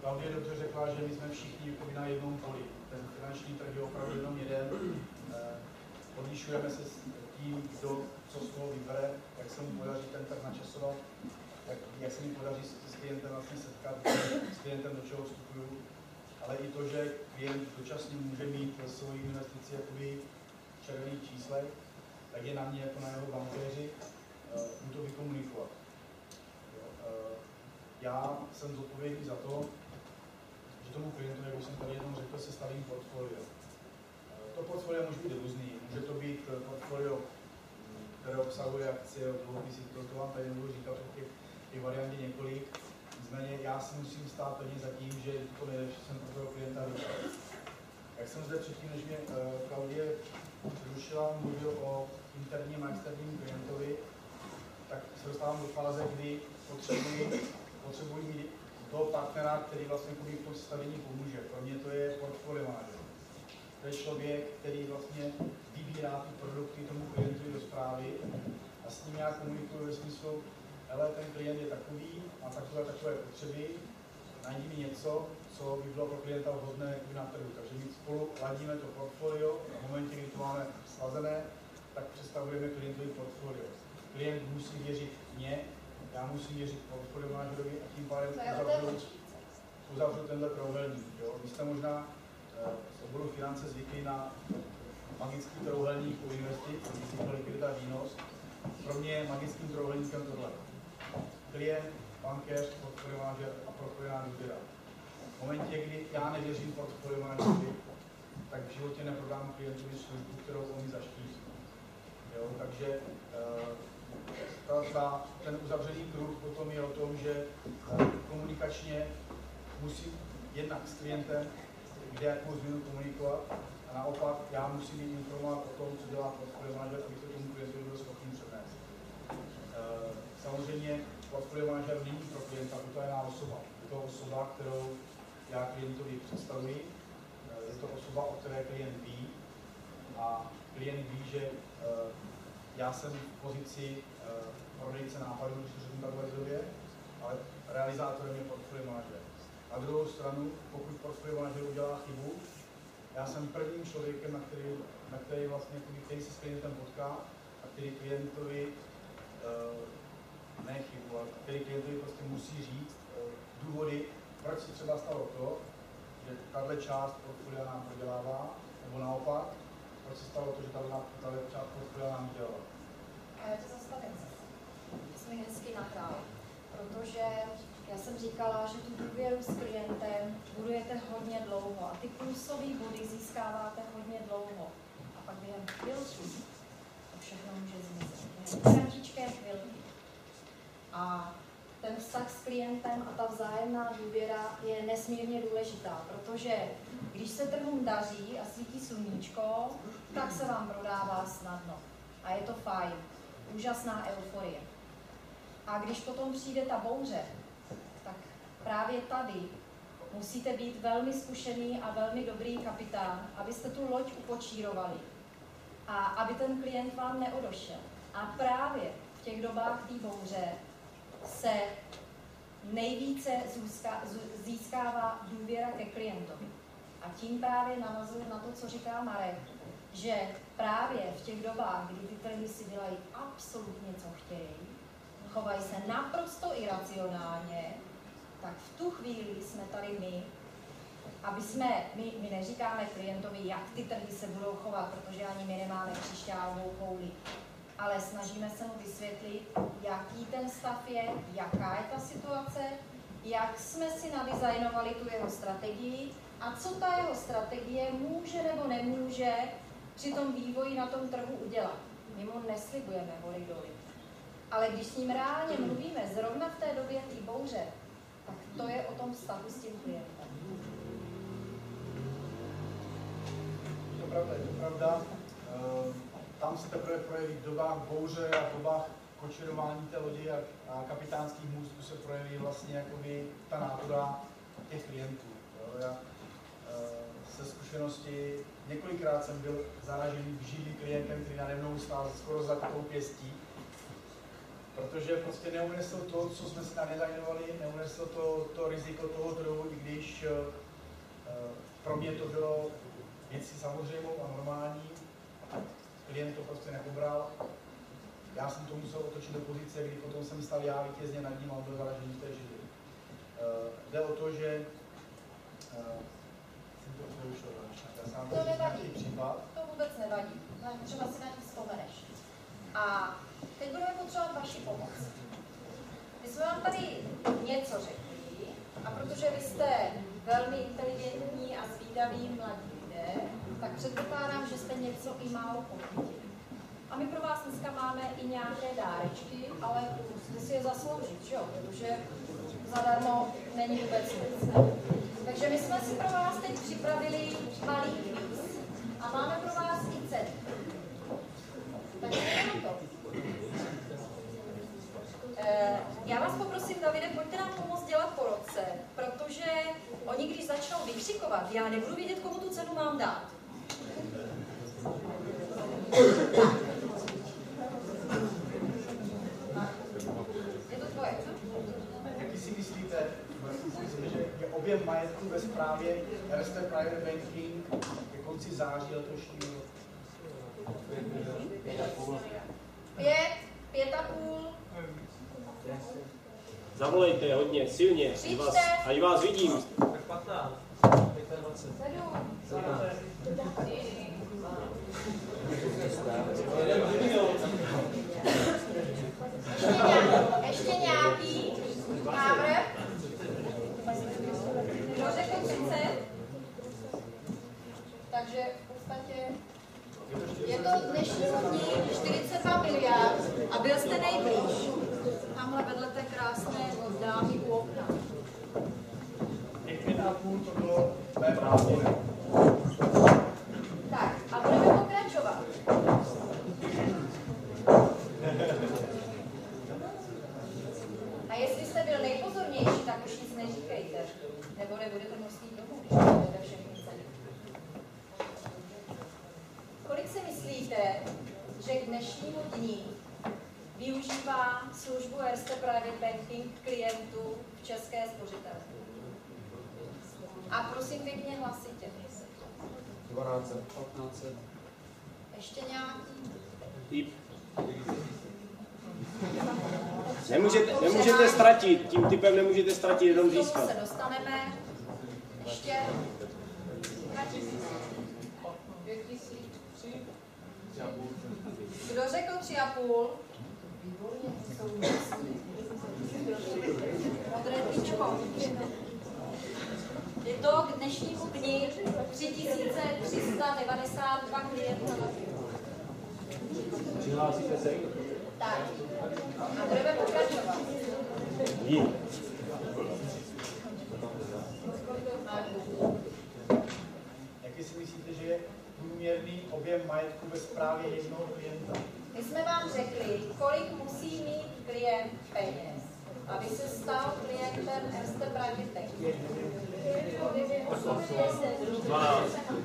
Klaudie dobře řekla, že my jsme všichni jako na jednom poli. Ten finanční trh je opravdu jenom jeden. Eh, odlišujeme se s tím, kdo co z toho vybere, jak se mu podaří ten trh načasovat, jak, jak se mi podaří s, s klientem vlastně setkat, s klientem do čeho vstupuju, ale i to, že klient dočasně může mít svoji investici jakoby červený čísle, tak je na mě jako na jeho bankéři uh, mu to vykomunikovat. Uh, já jsem zodpovědný za to, tomu klientovi, jak jsem tady jednou řekl, se stavím portfolio. To portfolio může být různý. Může to být portfolio, které obsahuje akcie, dluhopisy, to, to vám tady nebudu říkat, těch, těch variant je několik. Nicméně já si musím stát pevně za tím, že to nejlepší jsem pro toho klienta vybral. Jak jsem zde předtím, než mě Klaudie přerušila, mluvil o interním a externím klientovi, tak se dostávám do fáze, kdy potřebuji, potřebuji mít toho partnera, který vlastně v tom stavení pomůže. Pro mě to je portfolio manager. To je člověk, který vlastně vybírá ty produkty tomu klientovi do zprávy a s ním já komunikuju ve smyslu, ale ten klient je takový, má takové takové potřeby, najdi mi něco, co by bylo pro klienta vhodné na trhu. Takže my spolu ladíme to portfolio a v momentě, kdy to máme slazené, tak představujeme klientovi portfolio. Klient musí věřit mě, já musím věřit portfolio manažerovi a tím pádem uzavřu, uzavřu tenhle trouhelník. Vy jste možná z eh, oboru finance zvyklí na magický trouhelník u investic, riziko, likvidita, výnos. Pro mě je magickým trouhelníkem tohle. Klient, bankéř, portfolio manažer a propojená důvěra. V momentě, kdy já nevěřím portfolio manažerovi, tak v životě neprodám klientovi službu, kterou on mi zaštítí. Jo, takže uh, ta, ta, ten uzavřený kruh potom je o tom, že eh, komunikačně musím jednak s klientem, kde jakou změnu komunikovat, a naopak já musím být informovat o tom, co dělá portfolio manažer, abych to tomu klientovi byl schopný přednést. Eh, samozřejmě portfolio manažer není pro klienta jiná osoba. Je to osoba, kterou já klientovi představuji. Eh, je to osoba, o které klient ví a klient ví, že já jsem v pozici uh, prodejce nápadů, když to řeknu takhle lidově, ale realizátorem je portfolio manažer. Na druhou stranu, pokud portfolio manažer udělá chybu, já jsem prvním člověkem, na který, na který vlastně, který se s klientem potká a který klientovi ne chybu, ale který klientovi prostě musí říct uh, důvody, proč se třeba stalo to, že tahle část portfolia nám prodělává, nebo naopak, proč se stalo to, že tahle, tahle část portfolia nám dělala. A já tě zastavím. Ty jsi hezky nahrál, protože já jsem říkala, že tu důvěru s klientem budujete hodně dlouho a ty plusové body získáváte hodně dlouho. A pak během chvilky to všechno může zmizet. Během chvilky. A ten vztah s klientem a ta vzájemná důvěra je nesmírně důležitá, protože když se trhům daří a svítí sluníčko, tak se vám prodává snadno. A je to fajn. Úžasná euforie. A když potom přijde ta bouře, tak právě tady musíte být velmi zkušený a velmi dobrý kapitán, abyste tu loď upočírovali a aby ten klient vám neodošel. A právě v těch dobách té bouře se nejvíce zůzka, získává důvěra ke klientovi. A tím právě navazuji na to, co říká Marek, že právě v těch dobách, kdy ty trhy si dělají absolutně, co chtějí, chovají se naprosto iracionálně, tak v tu chvíli jsme tady my, aby jsme, my, my neříkáme klientovi, jak ty trhy se budou chovat, protože ani my nemáme křišťálovou kouli, ale snažíme se mu vysvětlit, jaký ten stav je, jaká je ta situace, jak jsme si nadizajnovali tu jeho strategii a co ta jeho strategie může nebo nemůže při tom vývoji na tom trhu udělat. My mu neslibujeme hory doly. Ale když s ním reálně mluvíme, zrovna v té době té bouře, tak to je o tom vztahu s tím klientem. To pravda, je to pravda. Ehm, tam se teprve projeví v dobách bouře a v dobách kočerování té lodi a, a kapitánských můstků se projeví vlastně jakoby ta náhoda těch klientů. Jo. Já, se zkušenosti několikrát jsem byl zaražený živý klientem, který nade mnou stál skoro za takovou pěstí, protože prostě neunesl to, co jsme si nadizajnovali, neunesl to, to riziko toho trhu, i když uh, pro mě to bylo věcí samozřejmou a normální. Klient to prostě nepobral. Já jsem to musel otočit do pozice, kdy potom jsem stal já vítězně nad ním a byl zaražený v té živě. Uh, jde o to, že uh, to nevadí. To vůbec nevadí. Třeba si na ní vzpomeneš. A teď budeme potřebovat vaši pomoc. My jsme vám tady něco řekli a protože vy jste velmi inteligentní a zvídaví mladí lidé, tak předpokládám, že jste něco i málo pochytili. A my pro vás dneska máme i nějaké dárečky, ale musíte si je zasloužit, že jo? Protože zadarmo není vůbec nic. Takže my jsme si pro vás teď připravili malý kvíz a máme pro vás i ceny. Takže to. E, já vás poprosím, Davide, pojďte nám pomoct dělat po roce, protože oni, když začnou vykřikovat, já nebudu vědět, komu tu cenu mám dát. Je to tvoje, co? Jaký si myslíte, že je objem majetku ve správě RST Private Banking ke konci září letošního Pět, pět a půl. Zavolejte hodně, silně, ať vás, ať vás vidím. Tak 15, 25. Ještě nějaký návrh? Kdo řekl 30? Takže v je to dnešní dní 42 miliard a byl jste nejblíž. Tamhle vedle té krásné dámy u okna. Těch 5,5 to bylo Tak, a budeme pokračovat. A jestli jste byl nejpozornější, tak už ceny. Kolik myslíte, že využívá službu Erste Private Banking klientů v České spořitelně? A prosím pěkně hlasitě. 12, 15. Ještě nějaký? Tip. Nemůžete, nemůžete ztratit, tím typem nemůžete ztratit, jenom získat. se dostaneme. Ještě. Kdo řekl tři a půl? Výborně, jsou. Modré. Je to k dnešnímu dni 3392 klientů. Přihlásíte se? Tak. A budeme pokračovat. Jít. Jaký si myslíte, že je průměrný objem majetku ve správě jednoho klienta? My jsme vám řekli, kolik musí mít klient peněz aby se stal klientem Erste Private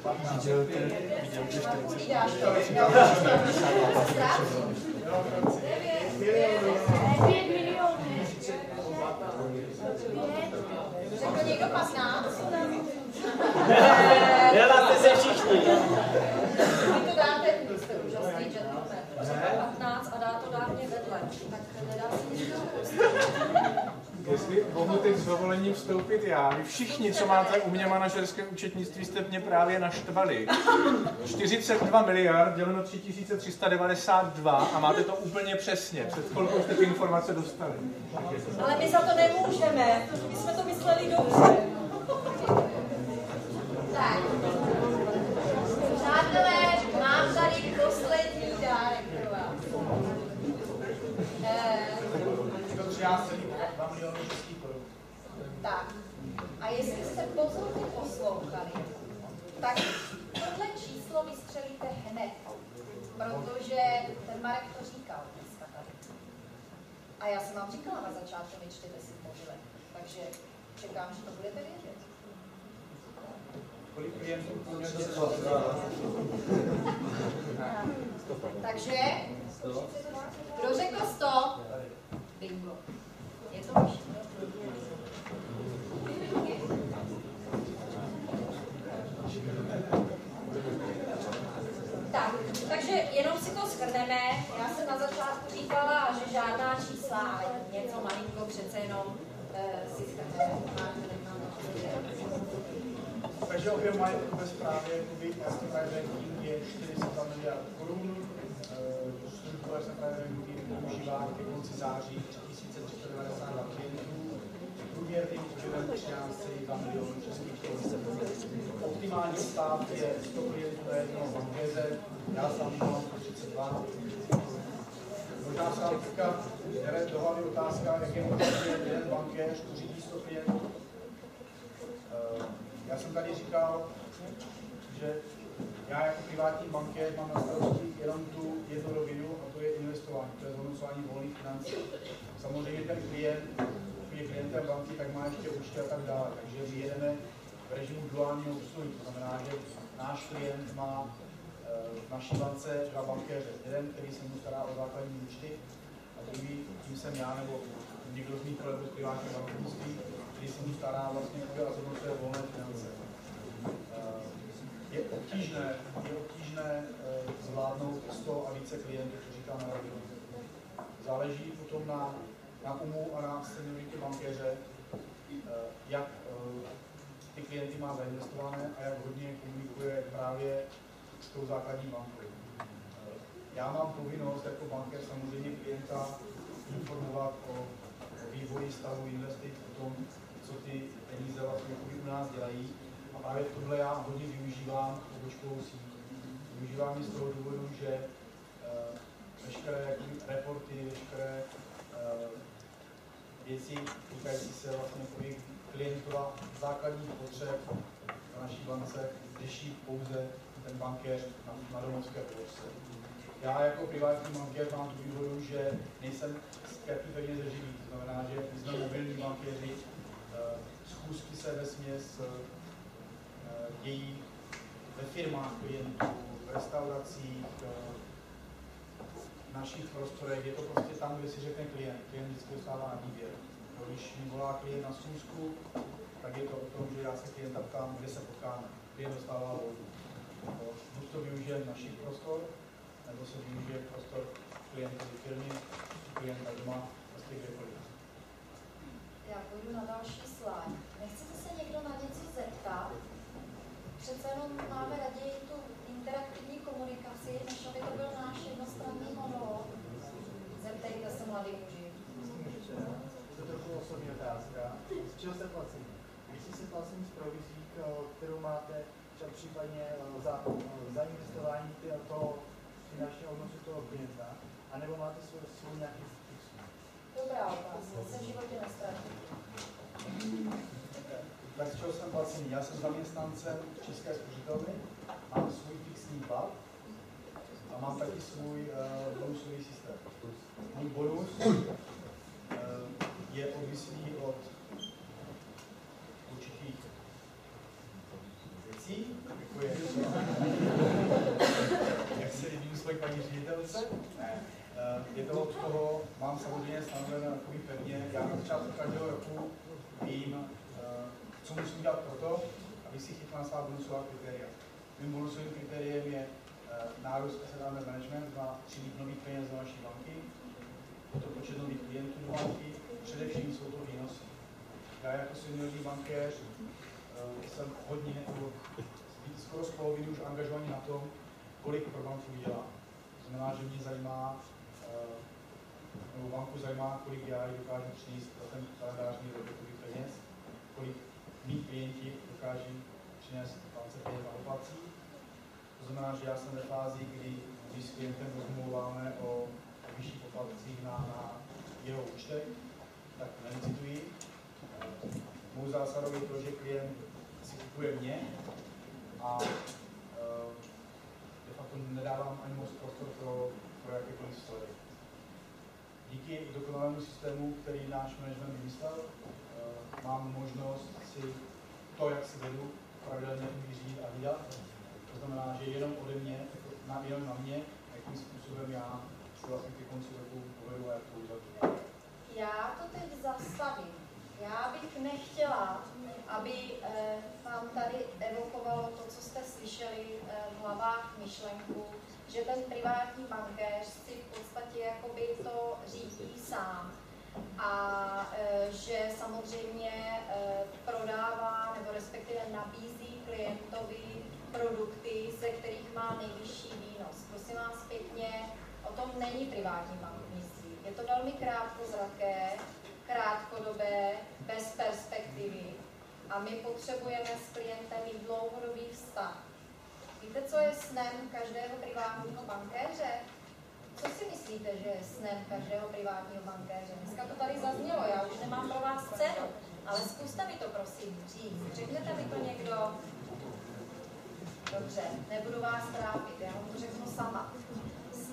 Bank? Odpovídáš to. Ztrácí. Řekl někdo 15? Nehlaste se všichni. Vy to dáte, vy jste úžasný gentleman. Řekl 15 a dá to dávně vedle. Tak nedá se nic. Jestli mohu teď s dovolením vstoupit já, vy všichni, co máte u mě manažerské účetnictví, jste mě právě naštvali. 42 miliard děleno 3392 a máte to úplně přesně. Před chvilkou jste ty informace dostali. Ale my za to nemůžeme. My jsme to mysleli dobře. Tak. Přátelé, mám tady poslední dárek pro vás. Eh, To 13,2 milionů českých korun. Tak. A jestli jste pozorně poslouchali, tak tohle číslo vystřelíte hned. Protože ten Marek to říkal dneska tady. A já jsem vám říkala na začátku, nečtěte si mobilech. Takže čekám, že to budete vědět. Kolik klientů poměrně Takže, kdo řekl 100? Bingo. Je to vyšší. Tak, takže jenom si to shrneme. Já jsem na začátku říkala, že žádná čísla, ale něco malinko přece jenom uh, si shrneme. Takže objem majetku ve správě jakoby jasně banking je 42 miliard korun. Eh, Službu jasně private banking využívá ke konci září 3392 klientů. Průměrný objem 13,2 milionů českých korun. Optimální stav je 100 klientů na jednoho bankéře. Já sám mám 32. Možná se vám teďka jde do hlavy otázka, jak je možné, že jeden bankéř řídí 100 klientů. Eh, Já jsem tady říkal, že já jako privátní bankér mám na starosti jenom tu jednu rovinu, a to je investování, to je zhodnocování volných financí. Samozřejmě ten klient, je klientem banky, tak má ještě účty a tak dále. Takže my jedeme v režimu duálního obsluhy. To znamená, že náš klient má eh, v naší bance dva bankéře. Jeden, který se mu stará o základní účty, a druhý, tím jsem já nebo někdo z mých kolegů z privátního bankovnictví, který se mu stará vlastně o zhodnocuje volné finance. Eh, Je obtížné, je obtížné eh, zvládnout 100 a více klientů, to říkám na. Záleží potom na, na umu a na senioritě bankéře, eh, jak eh, ty klienty má zainvestované a jak hodně komunikuje právě s tou základní bankou. Eh, Já mám povinnost jako bankér samozřejmě klienta informovat o vývoji stavu investic, o tom, co ty peníze vlastně u nás dělají. A právě tohle já hodně využívám pobočkovou síť. Využívám ji z toho důvodu, že veškeré reporty, veškeré eh, věci týkající se vlastně jakoby, klientova základních potřeb na naší bance řeší pouze ten bankéř na, na domovské pobočce. Já jako privátní bankér mám tu výhodu, že nejsem skrytý peněze živý. To znamená, že my jsme mobilní bankéři, eh, schůzky se ve směs eh, dějí ve firmách klientů, v restauracích, eh, našich prostorech. Je to prostě tam, kde si řekne klient. Klient vždycky dostává na výběr. No, Když mi volá klient na schůzku, tak je to o tom, že já se klienta ptám, kde se potkáme. Klient dostává volbu. Buď to využije našich prostor, nebo se využije prostor klientovy firmy, klienta doma, prostě kdekoliv. Já půjdu na další slide. Nechcete se někdo na něco zeptat? Přece jenom máme raději tu interaktivní komunikaci, než aby to byl náš mladý muži. To je trochu osobní otázka. Z čeho jste placení? Jestli jste placení z provizí, k- kterou máte třeba případně eh, za, eh, za investování toho finančního hodnotu toho klienta, anebo máte svůj, svůj nějaký fixní? Dobrá otázka, se v životě nestratil. Tak z čeho jsem placený? Já jsem zaměstnancem České spořitelny, mám svůj fixní plat a mám taky svůj uh, bonusový systém. Můj bonus uh, je odvislý od určitých věcí, jako je, jak se líbím svoji paní ředitelce. Eh, Je to od toho, mám samozřejmě stanovené takový pevně, já na začátku každého roku vím, eh, co musím dělat pro to, aby si chytla svá bonusová kritéria. Mým bonusovým kritériem je eh, nárůst asset under management, má přilít nových peněz do naší banky, to počet nových klientů banky, především jsou to výnosy. Já jako seniorní bankéř eh, jsem hodně, skoro z poloviny už angažovaný na tom, kolik pro banku vydělám. To znamená, že mě zajímá, eh, nebo banku zajímá, kolik já dokážu přinést pro ten kalendářní rok peněz, kolik mý klienti dokáží přinést bance peněz na. To znamená, že já jsem ve fázi, kdy, když s klientem rozmluváme o vyšších poplatcích na, na jeho účtech, tak nelicituji. Eh, Mou zásadou je to, že klient si kupuje mě a eh, de facto nedávám ani moc prostor pro, pro jakékoliv slevy. Díky dokonalému systému, který náš management vymyslel, eh, mám možnost si to, jak si vedu, pravidelně vyřídit a vydat. To znamená, že jenom ode mě, na, jenom na mě, jakým způsobem já vlastně ke konci roku a jak to. Já to teď zastavím. Já bych nechtěla, aby eh, vám tady evokovalo to, co jste slyšeli eh, v hlavách myšlenku, že ten privátní bankéř si v podstatě jakoby to řídí sám a eh, že samozřejmě eh, prodává nebo respektive nabízí klientovi produkty, ze kterých má nejvyšší výnos. Prosím vás pěkně, tom není privátní bankovnictví. Je to velmi krátkozraké, krátkodobé, bez perspektivy a my potřebujeme s klientem mít dlouhodobý vztah. Víte, co je snem každého privátního bankéře? Co si myslíte, že je snem každého privátního bankéře? Dneska to tady zaznělo, já už nemám pro vás cenu, ale zkuste mi to prosím říct. Řeknete mi to někdo? Dobře, nebudu vás trápit, já vám to řeknu sama.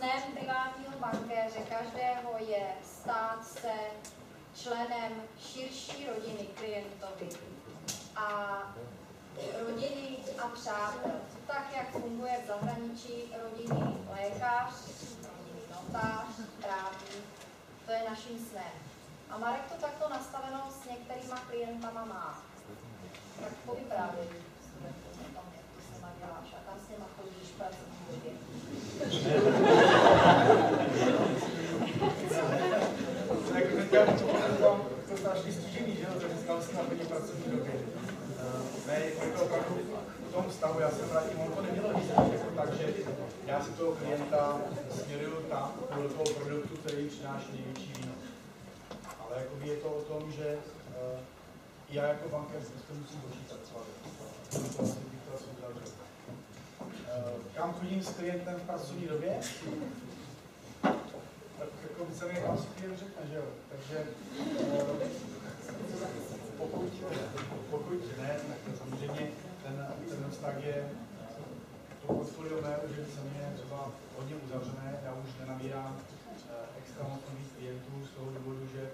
Snem privátního bankéře každého je stát se členem širší rodiny klientovi a rodiny a přátel. Tak, jak funguje v zahraničí rodinný lékař, notář, právník, to je naším snem. A Marek to takto nastaveno s některýma klientama má. Tak povyprávěj studentům o tom, jak to s nima děláš a tam s nima chodíš pracovní době. Tak teďka vám to strašně stížený, že jo, takže se na plní pracovní době. Ne, je to opravdu v tom stavu, já jsem vrátím, on to nemělo víc, jako tak, že já si toho klienta směruju tam, do toho produktu, který přináší největší výnos. Ale jakoby je to o tom, že já jako bankér prostě musím počítat s. To to kam chodím s klientem v pracovní době? Tak jako víceméně tam si klient řekne, že jo. Takže eh, pokud, pokud ne, tak to samozřejmě ten, ten vztah je to portfolio mé už je víceméně třeba hodně uzavřené, já už nenabírám eh, extra moc nových klientů z toho důvodu, že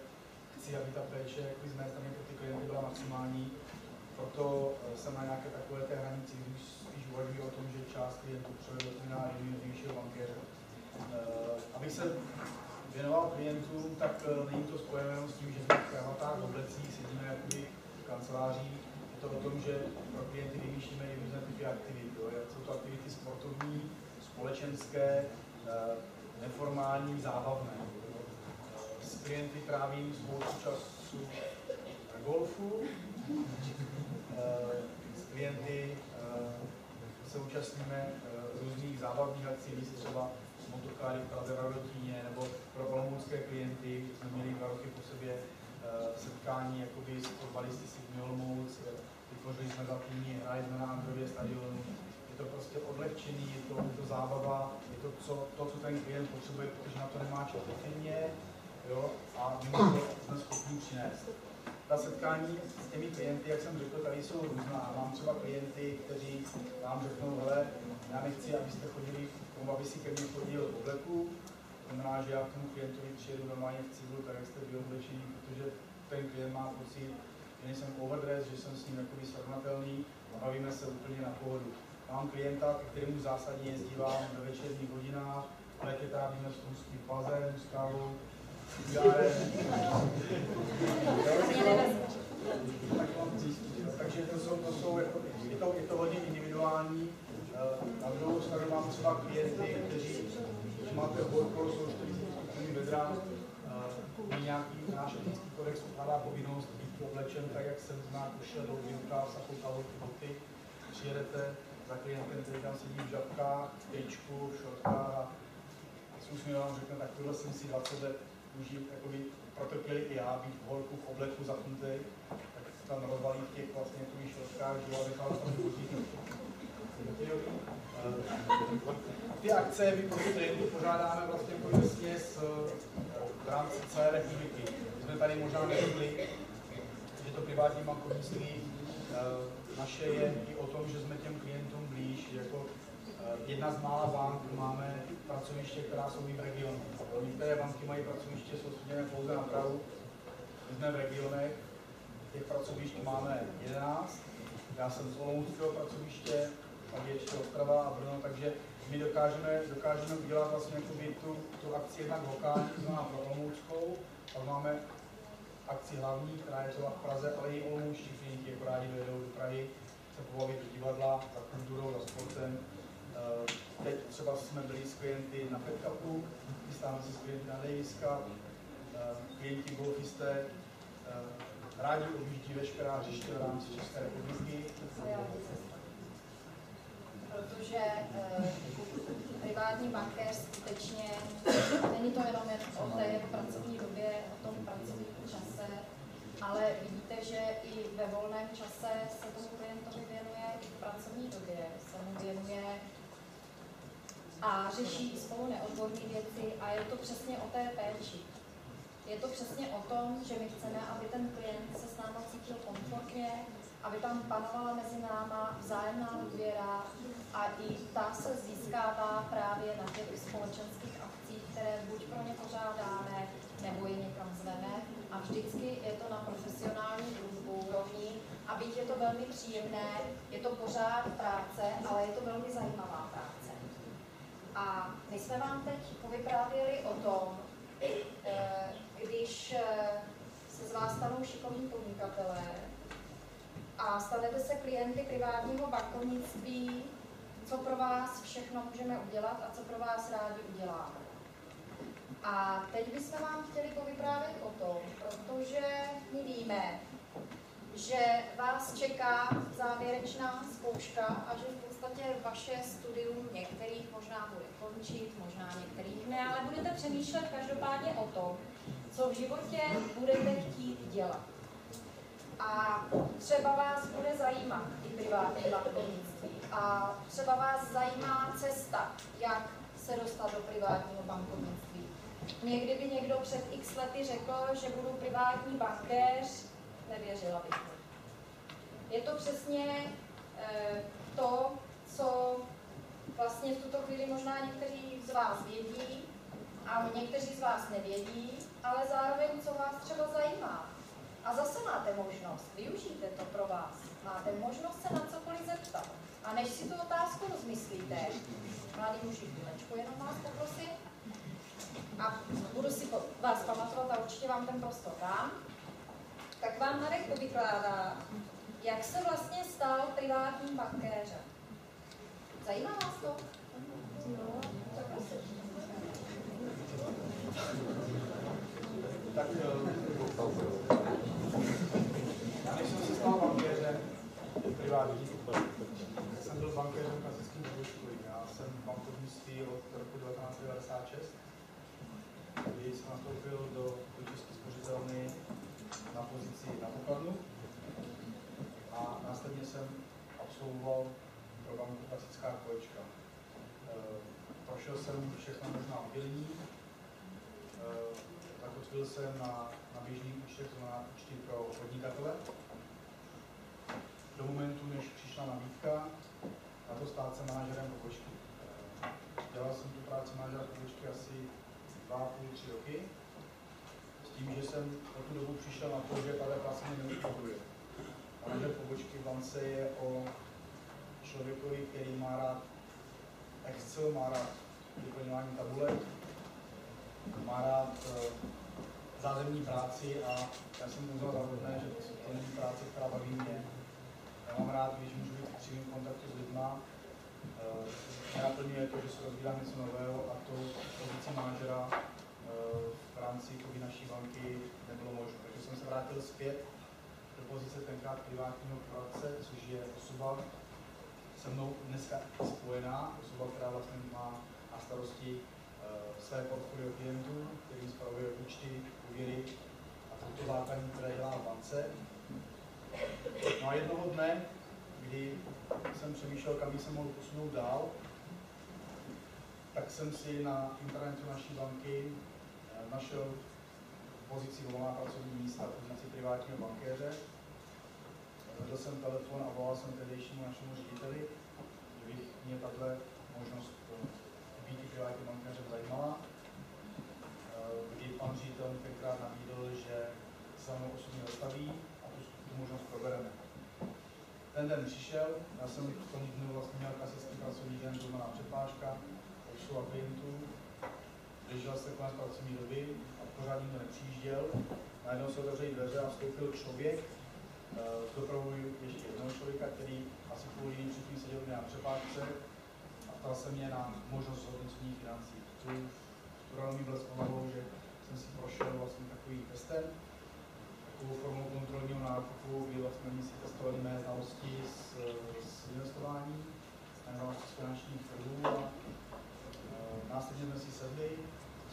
chci, aby ta péče jako z mé strany pro ty klienty byla maximální, proto eh, jsem na nějaké takové té hranici, když spíš uvažuji o tom, že část klientů převedu na největšího bankéře. Eh, abych se věnoval klientům, tak eh, není to spojeno jenom s tím, že jsme v kravatách, v oblecích, sedíme jakoby v kanceláří. Je to o tom, že pro klienty vymýšlíme i různé typy aktivit. Jo. Jsou to aktivity sportovní, společenské, eh, neformální, zábavné. S klienty trávím spoustu času na golfu, s klienty se účastníme různých zábavních akcí, třeba motokáry v Praze nebo pro olomoucké klienty jsme měli dva roky po sobě eh, setkání jakoby s fotbalisty Sydney Olomouc, eh, vytvořili jsme za týmy, hráli jsme na Andrově stadionu. Je to prostě odlehčený, je to, je to zábava, je to co, to, co ten klient potřebuje, protože na to nemá čas jo, a my to jsme schopni přinést. Ta setkání s těmi klienty, jak jsem řekl, tady jsou různá. Mám třeba klienty, kteří vám řeknou, hele, já nechci, abyste chodili k tomu, aby si ke mně chodil v obleku, znamená, že já k tomu klientovi přijedu normálně v civilu, tak jak jste byl oblečení, protože ten klient má pocit, že nejsem overdress, že jsem s ním jakoby srovnatelný a bavíme se úplně na pohodu. Mám klienta, ke kterému zásadně jezdívám ve večerních hodinách, v létě trávíme s tom tím bazén, s kávou, s. Takže to jsou, to jsou jako, je, to, je to hodně individuální. Na druhou stranu mám třeba klienty, kteří, máte horko, jsou 40 vedra, nějaký náš etický kodex ukládá povinnost být oblečen tak, jak se zná košile, dlouhý rukáv, sakou, kalhoty, boty. Přijedete za klientem, který tam sedí v žabkách, v šortkách a s úsměvem řekne, tak tohle jsem si 20 let už jakoby protrpěli i já, být v holku v obleku zapnutý, tak se tam rozvalí v těch vlastně šlotkách, že jo, nechal tam. Ty akce my pro ty tréninku pořádáme vlastně jasně s, v rámci celé republiky. Jsme tady možná nevěděli, že to privátní bankovnictví eh, naše je i o tom, že jsme těm klientům blíž, jako eh, jedna z mála bank máme pracoviště, která jsou i v regionu. Některé banky mají pracoviště soustředěné pouze na Prahu, my jsme v regionech, těch pracovišť máme 11, já jsem z Olomouckého pracoviště, pak je ještě Ostrava a Brno, takže my dokážeme, dokážeme udělat vlastně tu, tu akci jednak lokální, to znamená pro Olomouckou, pak máme akci hlavní, která je třeba v Praze, ale i olomoučtí klienti, jako rádi dojedou do Prahy, se pobavit do divadla, za kulturou, za sportem. Eh, Teď třeba jsme byli s klienty na Fed Cupu, chystáme se s klienty na Davis eh, klienti golfisté eh, rádi objíždí veškerá hřiště v rámci České republiky. Protože eh, privátní bankéř skutečně není to jenom jen o té pracovní době, o tom pracovním čase, ale vidíte, že i ve volném čase se tomu klientovi věnuje, i v pracovní době se mu věnuje a řeší spolu neodborné věci a je to přesně o té péči. Je to přesně o tom, že my chceme, aby ten klient se s náma cítil komfortně, aby tam panovala mezi náma vzájemná důvěra a i ta se získává právě na těch společenských akcích, které buď pro ně pořádáme, nebo je někam zveme. A vždycky je to na profesionální úrovni a byť je to velmi příjemné, je to pořád práce, ale je to velmi zajímavá práce. A my jsme vám teď povyprávěli o tom, eh, když eh, se z vás stanou šikovní podnikatelé a stanete se klienty privátního bankovnictví, co pro vás všechno můžeme udělat a co pro vás rádi uděláme. A teď bychom vám chtěli povyprávět o tom, protože my víme, že vás čeká závěrečná zkouška a že v podstatě vaše studium některých možná bude končit, možná některých ne, ale budete přemýšlet každopádně o tom, co v životě budete chtít dělat. A třeba vás bude zajímat i privátní bankovnictví. A třeba vás zajímá cesta, jak se dostat do privátního bankovnictví. Někdy by někdo před x lety řekl, že budu privátní bankéř, nevěřila bych mu. Je to přesně eh, to, co vlastně v tuto chvíli možná někteří z vás vědí, a někteří z vás nevědí, ale zároveň, co vás třeba zajímá. A zase máte možnost, využijte to pro vás. Máte možnost se na cokoliv zeptat. A než si tu otázku rozmyslíte, mladý muži, chvílečku, jenom vás poprosím, a budu si vás pamatovat a určitě vám ten prostor dám, tak vám Marek povykládá, jak se vlastně stal privátním bankéřem. Zajímá vás to? No, tak prosím. Tak eh, já než jsem se stal bankéřem, privátní, jsem byl bankéřem klasickým školy. Já jsem v bankovnictví od roku 1996, kdy jsem nastoupil do, do České spořitelny na pozici na pokladnu a následně jsem absolvoval pro banku klasická kolečka. E, prošel jsem všechno možná oddělení, e, zakotvil jsem na, na běžný účtech, to znamená účty pro podnikatele. Do momentu, než přišla nabídka na to stát se manažerem pobočky. Dělal jsem tu práci manažera pobočky asi dva půl, tři roky. S tím, že jsem po tu dobu přišel na to, že tahle práce mě neuspokojuje. Manažer pobočky v bance je o člověkovi, který má rád Excel, má rád vyplňování tabulek, má rád uh, zázemní práci a já jsem za vhodné, že to není práce, která baví mě. Já mám rád, když můžu být v přímém kontaktu s lidma. Uh, mě naplňuje to, že se rozvídám něco nového a to pozici manažera uh, v rámci naší banky nebylo možné. Takže jsem se vrátil zpět do pozice tenkrát privátního poradce, což je osoba se mnou dneska spojená, osoba, která vlastně má na starosti uh, své portfolio klientů, kterým spravuje účty, úvěry a toto základní, které dělá v bance. No a jednoho dne, kdy jsem přemýšlel, kam se mohl posunout dál, tak jsem si na internetu naší banky eh, našel pozici volná pracovní místa, pozici privátního bankéře. Vedl jsem telefon a volal jsem tehdejšímu našemu řediteli, že bych mě tahle možnost eh, být privátním bankéřem zajímala. Eh, Kdy pan ředitel tenkrát nabídl, že se mnou osobně dostaví tu, tu možnost probereme. Ten den přišel, já jsem v tom dnu vlastně měl klasický pracovní den, znamená přepážka, obsluha klientů, držel se konec pracovní doby a pořád nikdo nepřijížděl. Najednou se otevřeli dveře a vstoupil člověk, uh, doprovuji ještě jednoho člověka, který asi půl hodiny předtím seděl na přepážce a ptal se mě na možnost hodnocení financí. Tu, tu blesklo hlavou, že jsem si prošel vlastně takový testem, takovou formou kontrolního nákupu, kdy vlastně oni si testovali mé znalosti z, z investování, znalosti z finančních trhů a e, následně jsme si sedli,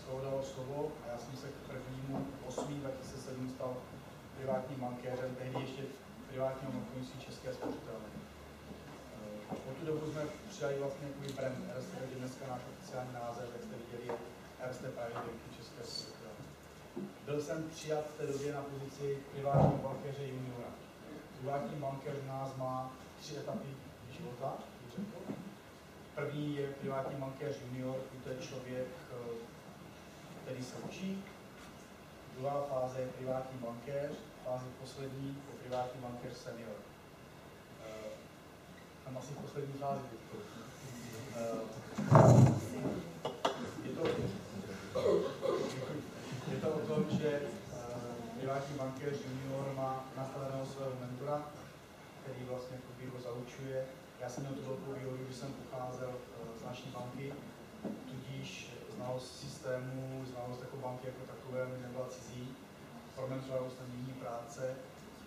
toho dalo slovo a já jsem se k prvnímu 8. 2007 stal privátním bankéřem, tehdy ještě privátního bankovnictví České spořitelny. Po tu dobu jsme přijali vlastně takový brand RST, dneska náš oficiální název, jak jste viděli, je RST Banking České. Byl jsem přijat v té době na pozici privátního bankéře juniora. Privátní bankéř u nás má tři etapy života. První je privátní bankéř junior, to je člověk, eh, který se učí. Druhá fáze je privátní bankéř, fáze poslední je privátní bankéř senior. Eh, Tam asi poslední fázi. Eh, Je to, je to o tom, že privátní bankéř junior má nastaveného svého mentora, který vlastně ho zaučuje. Já jsem měl tu velkou výhodu, že jsem pocházel uh, z naší banky, tudíž znalost systému, znalost jako banky jako takové mi nebyla cizí. Promentoval jsem jiný práce,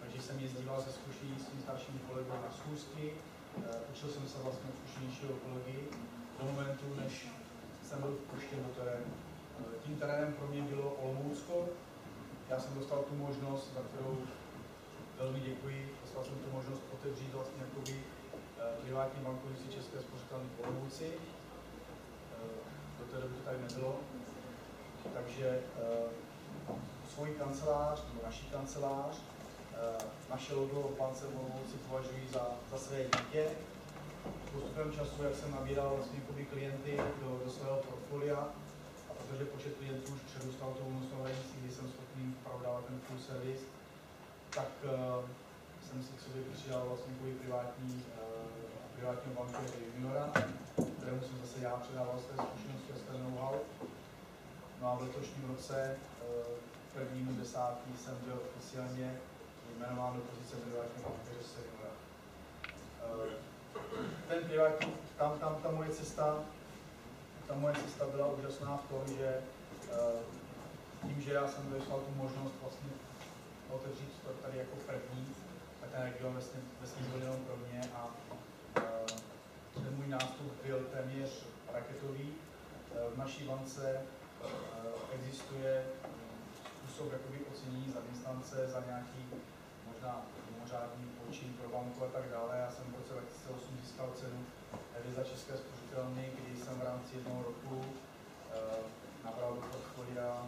takže jsem jezdíval se zkušení s tím starším kolegou na schůzky, uh, učil jsem se vlastně zkušenějšího kolegy do momentu, než jsem byl vpuštěn do terénu. Tím terénem pro mě bylo Olomoucko. Já jsem dostal tu možnost, za kterou velmi děkuji. Dostal jsem tu možnost otevřít vlastně jakoby eh, privátní bankovnictví České spořitelny v Olomouci. Eh, Do té doby to tady nebylo. Takže eh, svoji kancelář, nebo naší kancelář, naše logo v bance v Olomouci považuji za, za své dítě. Postupem času, jak jsem nabíral vlastně klienty do, do svého portfolia, protože počet klientů už přerůstal tou hranicí, kdy jsem schopný prodávat ten full service, tak uh, jsem si k sobě přidal vlastně kvůli privátní, uh, privátního bankéře juniora, kterému jsem zase já předával své zkušenosti a své know-how. No a v letošním roce, uh, prvnímu desátý, jsem byl oficiálně jmenován do pozice privátního bankéře seniora. Uh, ten privátní, tam, tam ta moje cesta ta moje cesta byla úžasná v tom, že uh, tím, že já jsem dostal tu možnost vlastně otevřít to tady jako první, tak ten region vlastně, vlastně byl jenom pro mě a uh, ten můj nástup byl téměř raketový. Uh, v naší bance existuje způsob jakoby ocenění zaměstnance za nějaký možná mimořádný počin pro banku a tak dále. Já jsem v roce 2008 získal cenu za České spořitelny, kdy jsem v rámci jednoho roku uh, nabral do portfolia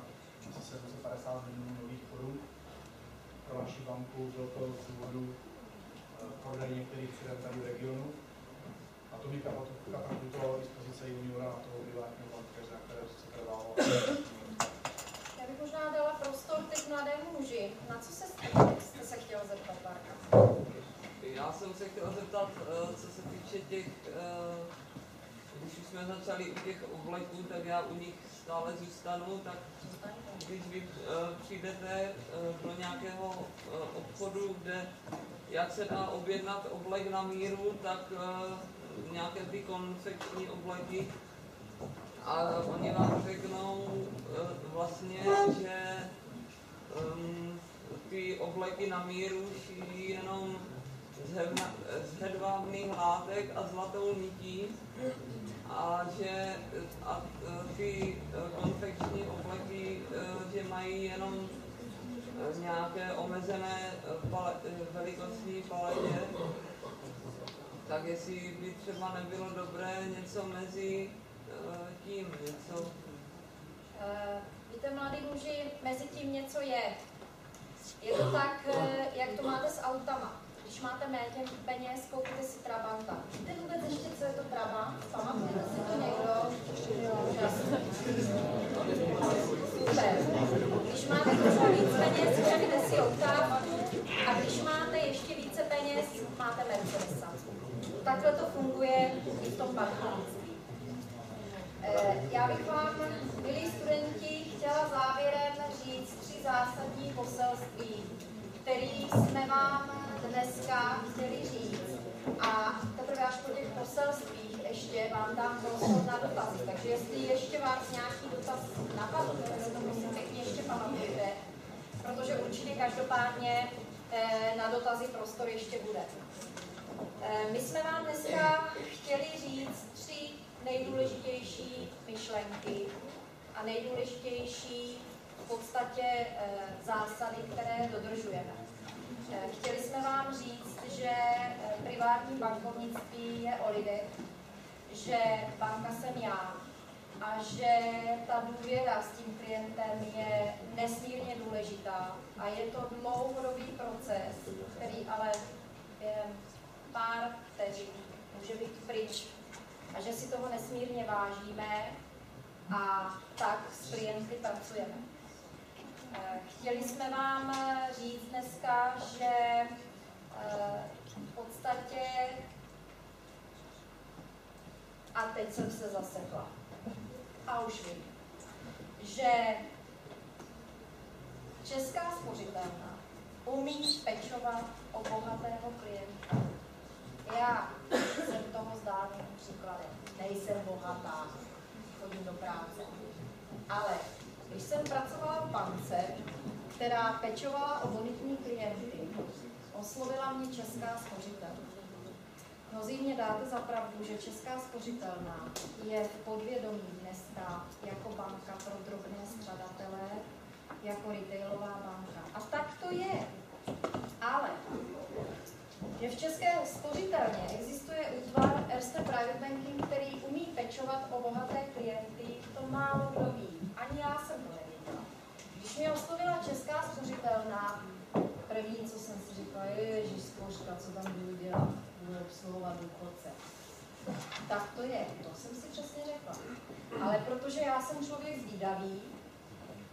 asi 750 milionů nových korun pro naši banku. Bylo to z důvodu uh, prodeje některých firm tady v regionu. A to mi katapultovalo i z pozice juniora a toho privátního bankéře, na které se trvalo bych možná dala prostor teď mladému muži. Na co se jste se chtěl zeptat, Marka? Já jsem se chtěl zeptat, eh, co se týče těch, eh, když jsme začali u těch obleků, tak já u nich stále zůstanu, tak když vy eh, přijdete eh, do nějakého eh, obchodu, kde jak se dá objednat oblek na míru, tak nějaké ty konfekční obleky. A oni vám řeknou vlastně, že um, ty obleky na míru šijí jenom z hedvábných látek a zlatou nití a že a e, ty e, konfekční obleky, e, že mají jenom nějaké omezené pale, velikostní paletě, tak jestli by třeba nebylo dobré něco mezi tím, něco... Víte, mladí muži, mezi tím něco je. Je to tak, jak to máte s autama když máte méně peněz, koupíte si Trabanta. Víte vůbec ještě, co je to Trabant? Pamatujete si to někdo? Super. Když máte trošku víc peněz, koupíte si oktávku a když máte ještě více peněz, máte Mercedesa. Takhle to funguje i v tom bankovnictví. Eh, já bych vám, milí studenti, chtěla závěrem říct tři zásadní poselství, které jsme vám dneska chtěli říct. A teprve až po těch poselstvích ještě vám dám prostor na dotazy. Takže jestli ještě vás nějaký dotaz napadl, tak to prosím pěkně ještě pamatujte, protože určitě každopádně eh, na dotazy prostor ještě bude. Eh, my jsme vám dneska chtěli říct tři nejdůležitější myšlenky a nejdůležitější v podstatě eh, zásady, které dodržujeme. Chtěli jsme vám říct, že eh, privátní bankovnictví je o lidech, že banka jsem já a že ta důvěra s tím klientem je nesmírně důležitá a je to dlouhodobý proces, který ale během pár vteřin může být pryč a že si toho nesmírně vážíme a tak s klienty pracujeme. Chtěli jsme vám eh, říct dneska, že eh, v podstatě a teď jsem se zasekla. A už vím, že Česká spořitelna umí pečovat o bohatého klienta. Já jsem toho zdárným příkladem. Nejsem bohatá, chodím do práce. Ale když jsem pracovala v bance, která pečovala o bonitní klienty, oslovila mě Česká spořitelna. Mnozí mě dáte za pravdu, že Česká spořitelná je v podvědomí dneska jako banka pro drobné střadatele, jako retailová banka. A tak to je. Ale že v České spořitelně existuje útvar Erste Private Banking, který umí pečovat o bohaté klienty, to málo kdo ví. Ani já jsem to nevěděla. Když mě oslovila Česká spořitelná, první, co jsem si říkala, je Ježíš spořka, co tam budu dělat, budu obsluhovat důchodce. Tak to je, to jsem si přesně řekla. Ale protože já jsem člověk zvídavý,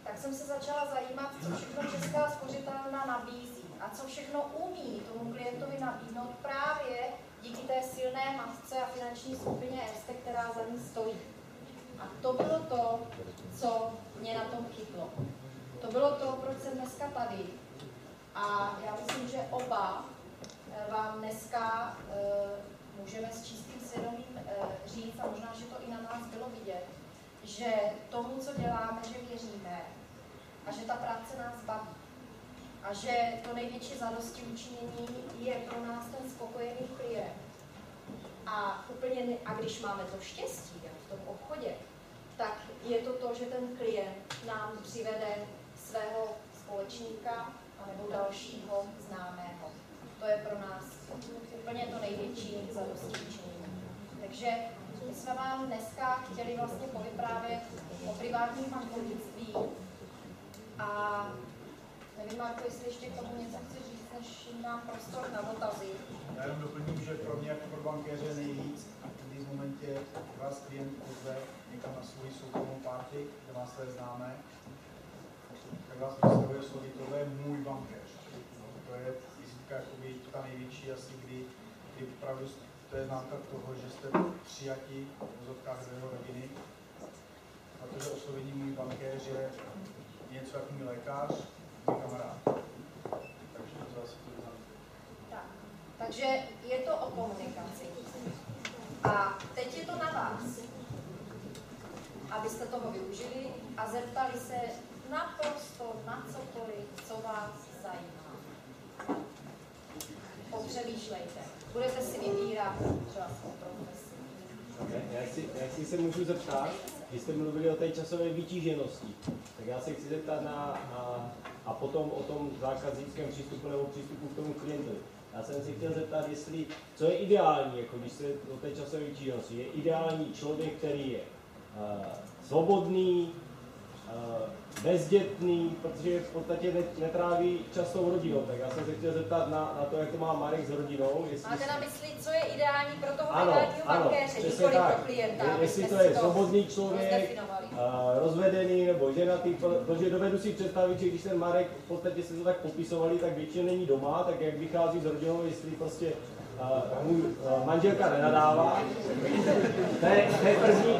tak jsem se začala zajímat, co všechno Česká spořitelna nabízí a co všechno umí tomu klientovi nabídnout právě díky té silné matce a finanční skupině Erste, která za ní stojí. A to bylo to, co mě na tom chytlo. To bylo to, proč jsem dneska tady. A já myslím, že oba eh, vám dneska uh, můžeme s čistým svědomím uh, říct, a možná, že to i na nás bylo vidět, že tomu, co děláme, že věříme a že ta práce nás baví. A že to největší zadosti učinění je pro nás ten spokojený klient. A úplně ne, a když máme to štěstí, jak v tom obchodě, tak je to to, že ten klient nám přivede svého společníka nebo dalšího známého. To je pro nás úplně to největší zadostičení. Takže my jsme vám dneska chtěli vlastně povyprávět o privátním bankovnictví a nevím, Marko, jestli ještě k tomu něco chci říct, než mám prostor na dotazy. Já jenom doplním, že pro mě jako pro bankéře nejvíc, v momentě vás klient pozve někam na svůj soukromou party, kde vás své známe, tak vás představuje slovy, tohle je můj bankéř. No, to je vizitka jakoby ta největší asi, kdy, kdy opravdu to je známka toho, že jste přijatí v vozovkách jeho rodiny, protože oslovení můj bankéř je něco jako můj lékař, kamarád. Takže to zase to znamená. Tak. Takže je to o komunikaci. A teď je to na vás, abyste toho využili a zeptali se naprosto na cokoliv, co vás zajímá. Popřemýšlejte. Budete si vybírat třeba svou profesi. Já si, já si se můžu zeptat, když jste mluvili o té časové vytíženosti, tak já se chci zeptat na, na a potom o tom zákaznickém přístupu nebo přístupu k tomu klientovi. Já jsem si chtěl zeptat, jestli, co je ideální, jako když se o té časové vytíženosti, je ideální člověk, který je uh, svobodný, uh, bezdětný, protože v podstatě netráví čas tou rodinou. Tak já jsem se chtěl zeptat na, na to, jak to má Marek s rodinou. Jestli... Máte na mysli, co je ideální pro toho ano, ano, bankéře, nikoli tak. pro klienta. Je, jestli to je svobodný člověk, a rozvedený nebo ženatý, protože dovedu si představit, že když ten Marek v podstatě se to tak popisovali, tak většinou není doma, tak jak vychází z rodinou, jestli prostě můj uh, manželka nenadává. To je, to je první,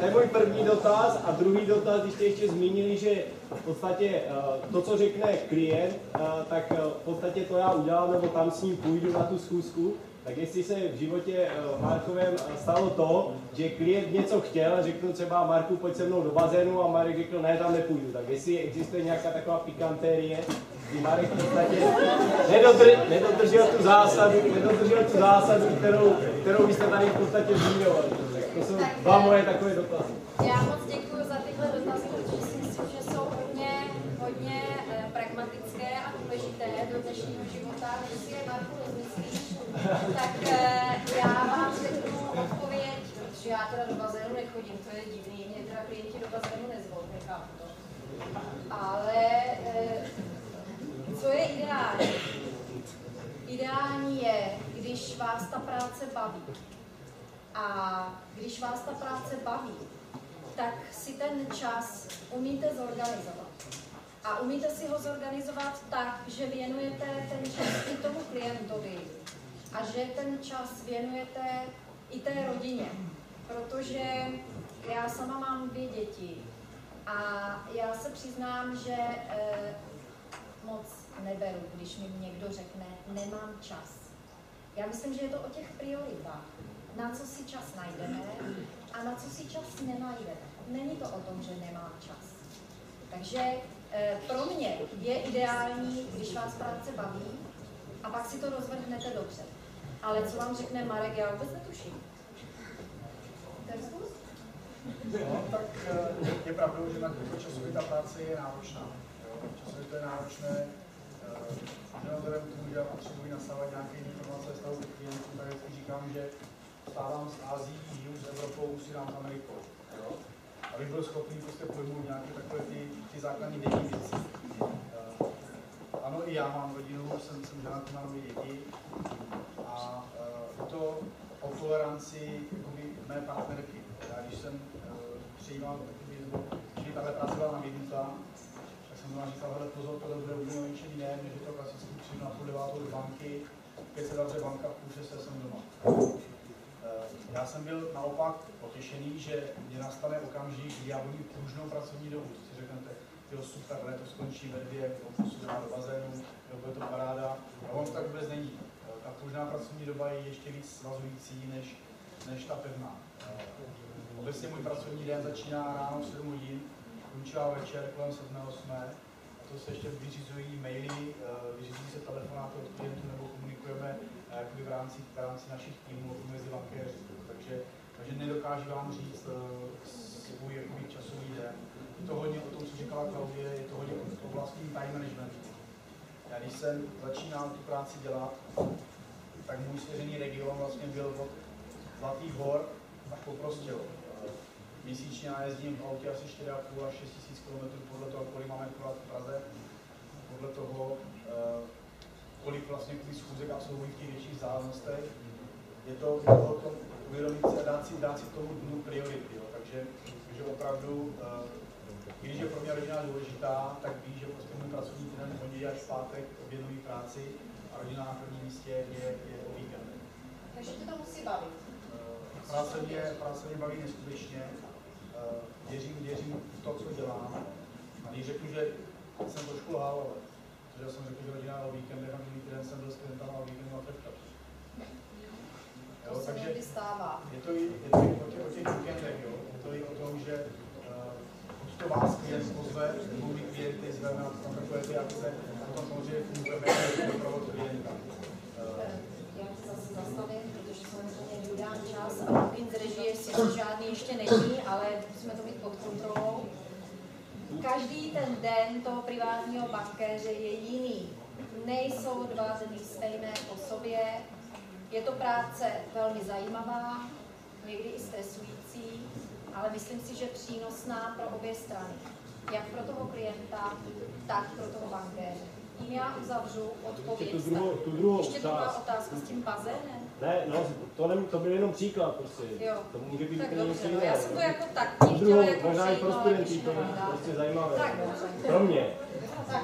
to je můj první dotaz a druhý dotaz, když jste ještě zmínili, že v podstatě uh, to, co řekne klient, uh, tak v podstatě to já udělám, nebo tam s ním půjdu na tu schůzku, tak jestli se v životě Markovém stalo to, že klient něco chtěl a řekl třeba Marku, pojď se mnou do bazénu a Marek řekl, ne, tam nepůjdu. Tak jestli existuje nějaká taková pikantérie, nedodr, nedodržel tu zásadu, nedodržel tu zásadu, kterou, kterou byste tady v podstatě zmiňovali. To jsou dva moje takové dotazy. Já moc děkuji za tyhle dotazy, protože si myslím, že jsou hodně, hodně eh, pragmatické a důležité do dnešního života, než si je Marku rozmyslíš. Tak eh, já vám řeknu odpověď, protože já teda do bazénu nechodím, to je divný, mě teda klienti do bazénu nezvou, nechápu to. Ale eh, co je ideální? Ideální je, když vás ta práce baví. A když vás ta práce baví, tak si ten čas umíte zorganizovat. A umíte si ho zorganizovat tak, že věnujete ten čas i tomu klientovi a že ten čas věnujete i té rodině. Protože já sama mám dvě děti a já se přiznám, že eh, moc neberu, když mi někdo řekne, nemám čas. Já myslím, že je to o těch prioritách. Na co si čas najdeme a na co si čas nenajdeme. Není to o tom, že nemám čas. Takže e, pro mě je ideální, když vás práce baví a pak si to rozvrhnete dobře. Ale co vám řekne Marek, já vůbec netuším. No, tak eh, je pravdou, že na to časově ta práce je náročná. Časově to je náročné. Eh, Že vzhledem k tomu, že já potřebuji nasávat nějaké informace z toho klientů, tak vždycky říkám, že stávám z Ázií, žiju s Evropou, usínám s Amerikou. Jo? Abych byl schopný prostě pojmout nějaké takové ty, ty základní denní věci. Eh, Ano, i já mám rodinu, jsem, jsem ženatý, mám dvě děti a eh, to o toleranci jakoby, mé partnerky. Já když jsem uh, přijímal, když tahle práce byla nabídnuta, doma říkal, hele pozor, tohle bude úplně o něčem jiném, než je to klasicky přijdu na půl devátou do banky, keď se zavře banka, v půl šesté jsem doma. Eh, Já jsem byl naopak potěšený, že mě nastane okamžik, kdy já budu mít pružnou pracovní dobu. Si řeknete, jo super, ale to skončí ve dvě, se dá do bazénu, jo, bude to paráda. A on to tak vůbec není. Eh, Ta pružná pracovní doba je ještě víc svazující než, než ta pevná. Eh, Obecně můj pracovní den začíná ráno v 7 hodin, končívá večer kolem 7. 8. A to se ještě vyřizují maily, eh, vyřizují se telefonáty od klientů nebo komunikujeme eh, jakoby v rámci, v rámci našich týmů mezi bankéři. Takže, takže nedokážu vám říct eh, svůj jakoby, časový den. Je to hodně o tom, co říkala Klaudie, je to hodně o vlastním time managementu. Já když jsem začínal tu práci dělat, tak můj svěřený region vlastně byl od Zlatých hor až po Prostějov. Měsíčně já jezdím v autě asi 4,5 až 6 tisíc km podle toho, kolik máme kolat v Praze, podle toho, eh, kolik vlastně těch schůzek absolvují v těch větších vzdálenostech. Je to, je to o tom uvědomit a dát si, dát si tomu dnu priority. Jo. Takže, takže opravdu eh, když je pro mě rodina důležitá, tak ví, že prostě můj pracovní den pondělí až v pátek věnují práci a rodina na prvním místě je, je o víkendech. Takže tě to musí bavit. Eh, Práce mě, práce mě baví neskutečně. Eh, Věřím, věřím v to, co dělám. A když řeknu, že jsem trošku lhal, ale protože já jsem řekl, že rodina o víkendech a minulý týden jsem byl s klientama o víkendu na trpka. To se někdy stává. Je to, i, je to i o těch, o těch víkendech, jo. Je to i o tom, že uh, to vás klient pozve, nebo my klienty zveme na takové ty akce, a potom samozřejmě fungujeme jako doprovod klienta. Uh, Já se zase zastavím, protože samozřejmě dodám čas a Martin z režie si žádný ještě není, ale musíme to mít pod kontrolou. Každý ten den toho privátního bankéře je jiný. Nejsou dva dny stejné po sobě. Je to práce velmi zajímavá, někdy i stresující, ale myslím si, že přínosná pro obě strany. Jak pro toho klienta, tak pro toho bankéře. Tím já uzavřu odpověď. tu druhou, tu druhou Ještě druhá otázka s tím bazénem. Ne, no, to, nem, to byl jenom příklad prostě. Jo. To může být Tak úplně něco dobře, no, jiného. já jsem to jako tak chtěla druhou, jako možná i pro no, ale studenty, to je prostě zajímavé. Tak dobře. Pro mě, Tak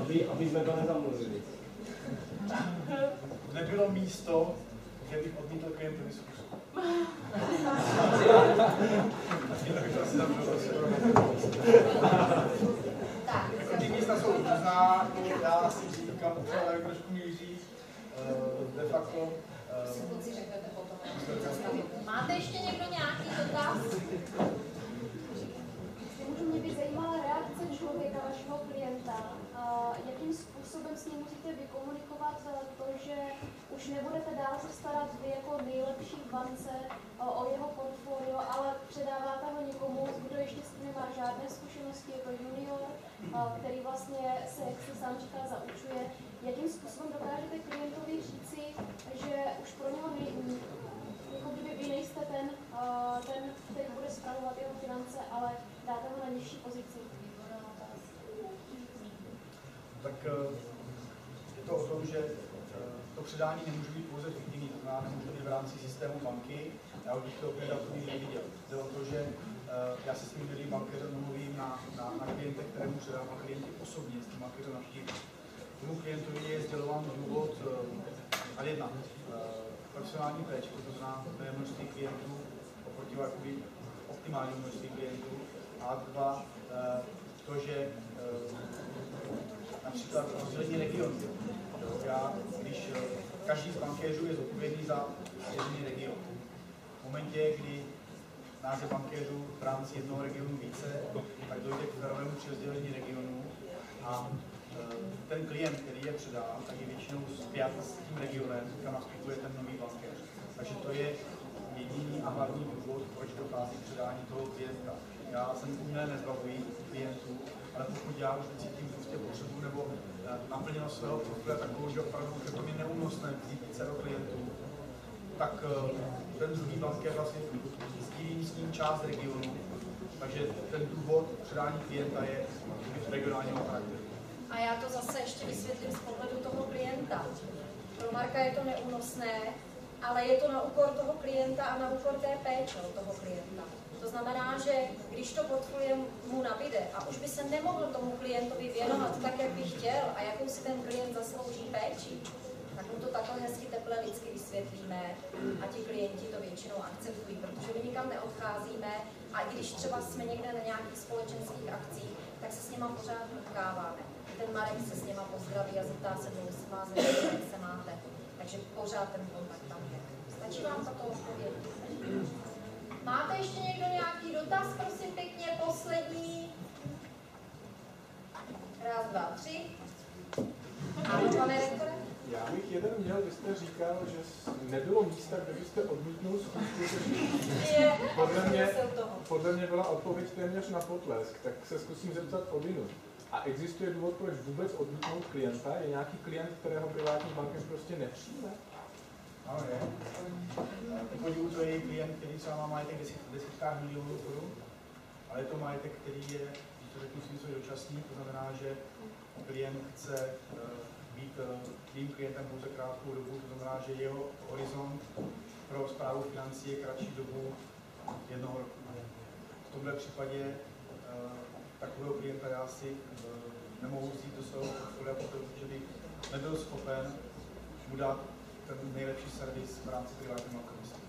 aby, aby jsme to nezamluvili. nebylo místo, kde bych odmítl klientovi Tak, Jako ty místa jsou různá, já si říkám, třeba tady trošku míří, eh, de facto. Máte ještě někdo nějaký dotaz? Mě by zajímala reakce člověka, vašeho klienta. Jakým způsobem s ním musíte vykomunikovat eh, to, že už nebudete dál se starat vy jako nejlepší v bance o, o jeho portfolio, ale předáváte ho někomu, kdo ještě s tím nemá žádné zkušenosti, je to junior, a, který vlastně se, jak se sám říká, zaučuje. Jakým způsobem dokážete klientovi říci, že už pro něho nej, jako kdyby vy nejste ten, ten, který bude spravovat jeho finance, ale dáte ho na nižší pozici. tak eh, je to o tom, že eh, to předání nemůže být pouze fiktivní, to znamená, nemůže být v rámci systému banky. Já bych to opět takový neviděl. Jde o to, že eh, já se s tím milým bankéřem domluvím na, na, na klientech, kterému předám a klienti osobně s tím bankéřem navštíví. Tomu klientovi je sdělován důvod a jedna, eh, profesionální péče, to znamená, to množství klientů oproti jakoby optimální množství klientů. A dva, eh, to, že eh, například rozdělení regionu. Jo, Já, když eh, každý z bankéřů je zodpovědný za jeden region. V momentě, kdy nás je bankéřů v rámci jednoho regionu více, tak dojde k férovému přerozdělení regionu a eh, ten klient, který je předá, tak je většinou spjat s tím regionem, kam nastupuje ten nový bankéř. Takže to je jediný a hlavní důvod, proč dochází předání toho klienta. Já jsem umné nezbavuji klientů, ale pokud já už cítím prostě potřebu nebo eh, naplněnost svého profilu takovou, že opravdu je to mi neúnosné vzít více do klientů, tak eh, ten druhý bankér vlastně sdílí s ním část regionu, takže ten důvod předání klienta je regionálního charakteru. A já to zase ještě vysvětlím z pohledu toho klienta. Pro Marka je to neúnosné, ale je to na úkor toho klienta a na úkor té péče od toho klienta. To znamená, že když to portfolio mu nabíde a už by se nemohl tomu klientovi věnovat tak, jak by chtěl a jakou si ten klient zaslouží péči, tak mu to takhle hezky teple lidsky vysvětlíme a ti klienti to většinou akceptují, protože my nikam neodcházíme a i když třeba jsme někde na nějakých společenských akcích, tak se s nima pořád potkáváme. Ten Marek se s nima pozdraví a zeptá se, kdo se má zeptat, jak se máte. Takže pořád ten kontakt tam je. Stačí vám tato odpověď? Máte ještě někdo nějaký dotaz, prosím pěkně, poslední? Raz, dva, tři. Ano, pane rektore? Já bych jeden měl, vy jste říkal, že nebylo místa, kde byste odmítnul. Je, Podle mě, podle mě byla odpověď téměř na potlesk, tak se zkusím zeptat o vinu. A existuje důvod, proč vůbec odmítnout klienta? Je nějaký klient, kterého privátní bankéř prostě nepřijme? Ano, je. Podivu to je klient, který třeba má majetek deset, desítkách milionů korun, ale je to majetek, který je, když to řeknu svým dočasný, to znamená, že klient chce eh, být eh, tvým klientem pouze krátkou dobu, to znamená, že jeho horizont pro zprávu financí je kratší dobu jednoho roku. V tomhle případě eh, takového klienta já si eh, nemohu vzít do svého portfolia, protože bych nebyl schopen mu dát ten nejlepší servis v rámci privátního bankovnictví.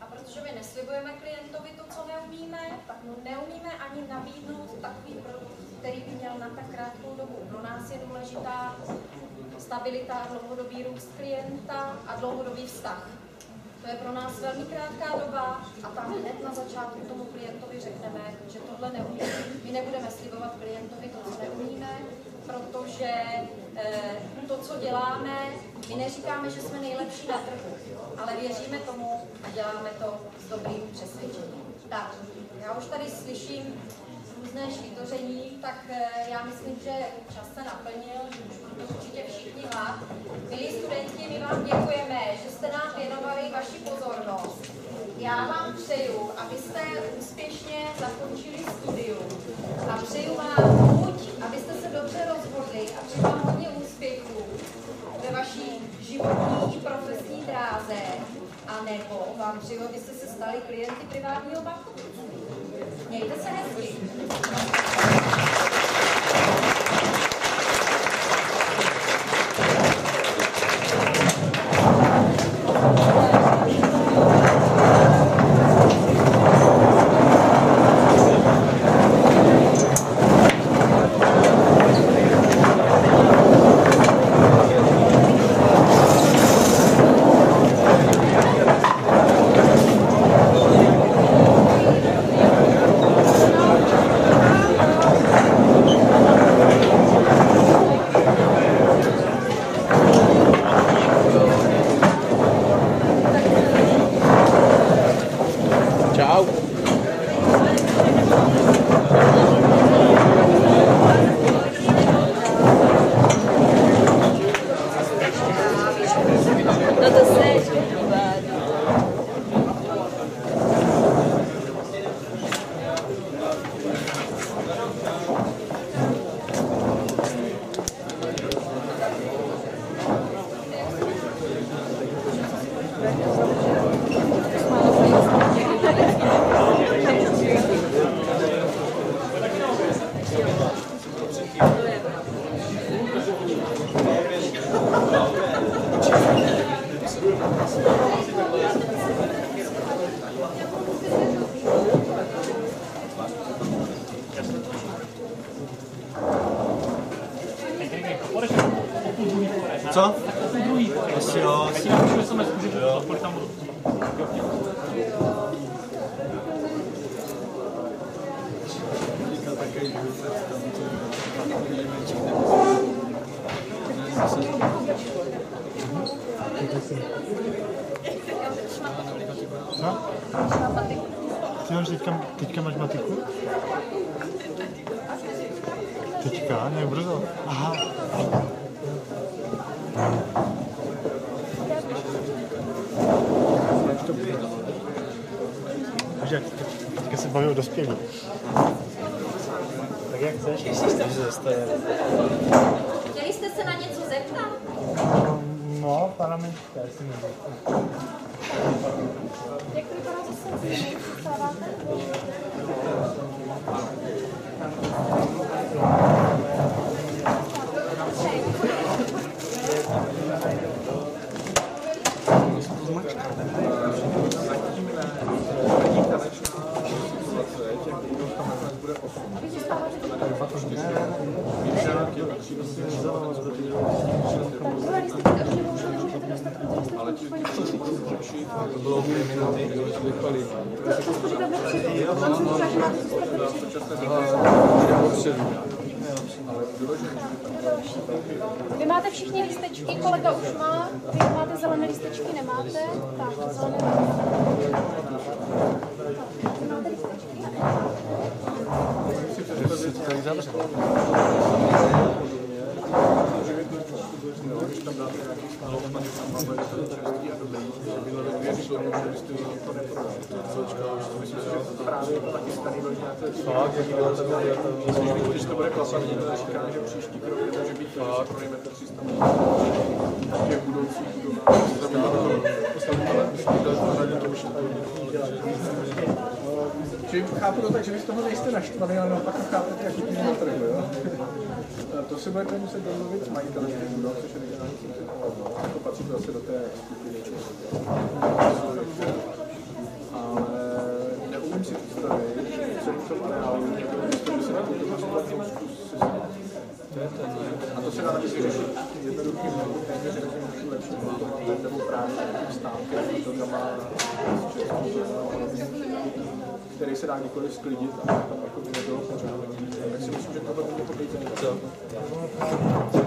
A protože my neslibujeme klientovi to, co neumíme, tak mu neumíme ani nabídnout takový produkt, který by měl na tak krátkou dobu. Pro nás je důležitá stabilita dlouhodobý růst klienta a dlouhodobý vztah. To je pro nás velmi krátká doba a tam hned na začátku tomu klientovi řekneme, že tohle neumíme. My nebudeme slibovat klientovi to, co neumíme, protože eh, to, co děláme, my neříkáme, že jsme nejlepší na trhu, ale věříme tomu a děláme to s dobrým přesvědčením. Tak, já už tady slyším různé švitoření, tak eh, já myslím, že čas se naplnil, že už to určitě všichni hlad. Milí studenti, my vám děkujeme, že jste nám věnovali vaši pozornost. Já vám přeju, abyste úspěšně zakončili studium a přeju vám buď, abyste se dobře rozhodli a přeju vám hodně úspěchů ve vaší životní i profesní dráze, a nebo vám přeju, abyste se stali klienty privátního bankovnictví. Mějte se hezky. Čau. No to se Co? Asi jo. Asi jo. Co? Ty máš teďka, teďka máš matiku? Teďka, ne brzo. Aha. Takže jak teďka se baví o dospělí. Tak jak chceš? Chtěli se na něco zeptat? No, nezeptám. Jak to vypadá zase? Vstáváte? Zatím ne. Není tanečná situace, těch budov tam nakonec bude 8. Většina těch aktivistů je ale ti řeší, to bylo dvě minuty, kdy jsme vypali. Vy máte všichni lístečky, kolega už má, vy máte zelené lístečky, nemáte? Tak, zelené Vy máte lístečky? Když tam dáte nějaký stál, tam máme čerstvý a dobrý, bylo do dvě byste to právě je to taky jak to Myslím, když to bude klapat, to říká, že příští krok je může být, že si pronajmete 300 těch budoucích to Že chápu to tak, že vy z toho nejste naštvaný, ale naopak to chápete jako tím na trhu, jo? To si budete muset domluvit s majitelem což je regionální To patří to zase do té skupiny. Ale neumím si představit, co v tom areálu, jestli by se na to situaci a to se dá taky vyřešit to se dá nikoli sklidit a tam jako by nebylo pořád. Tak si myslím, že tohle by to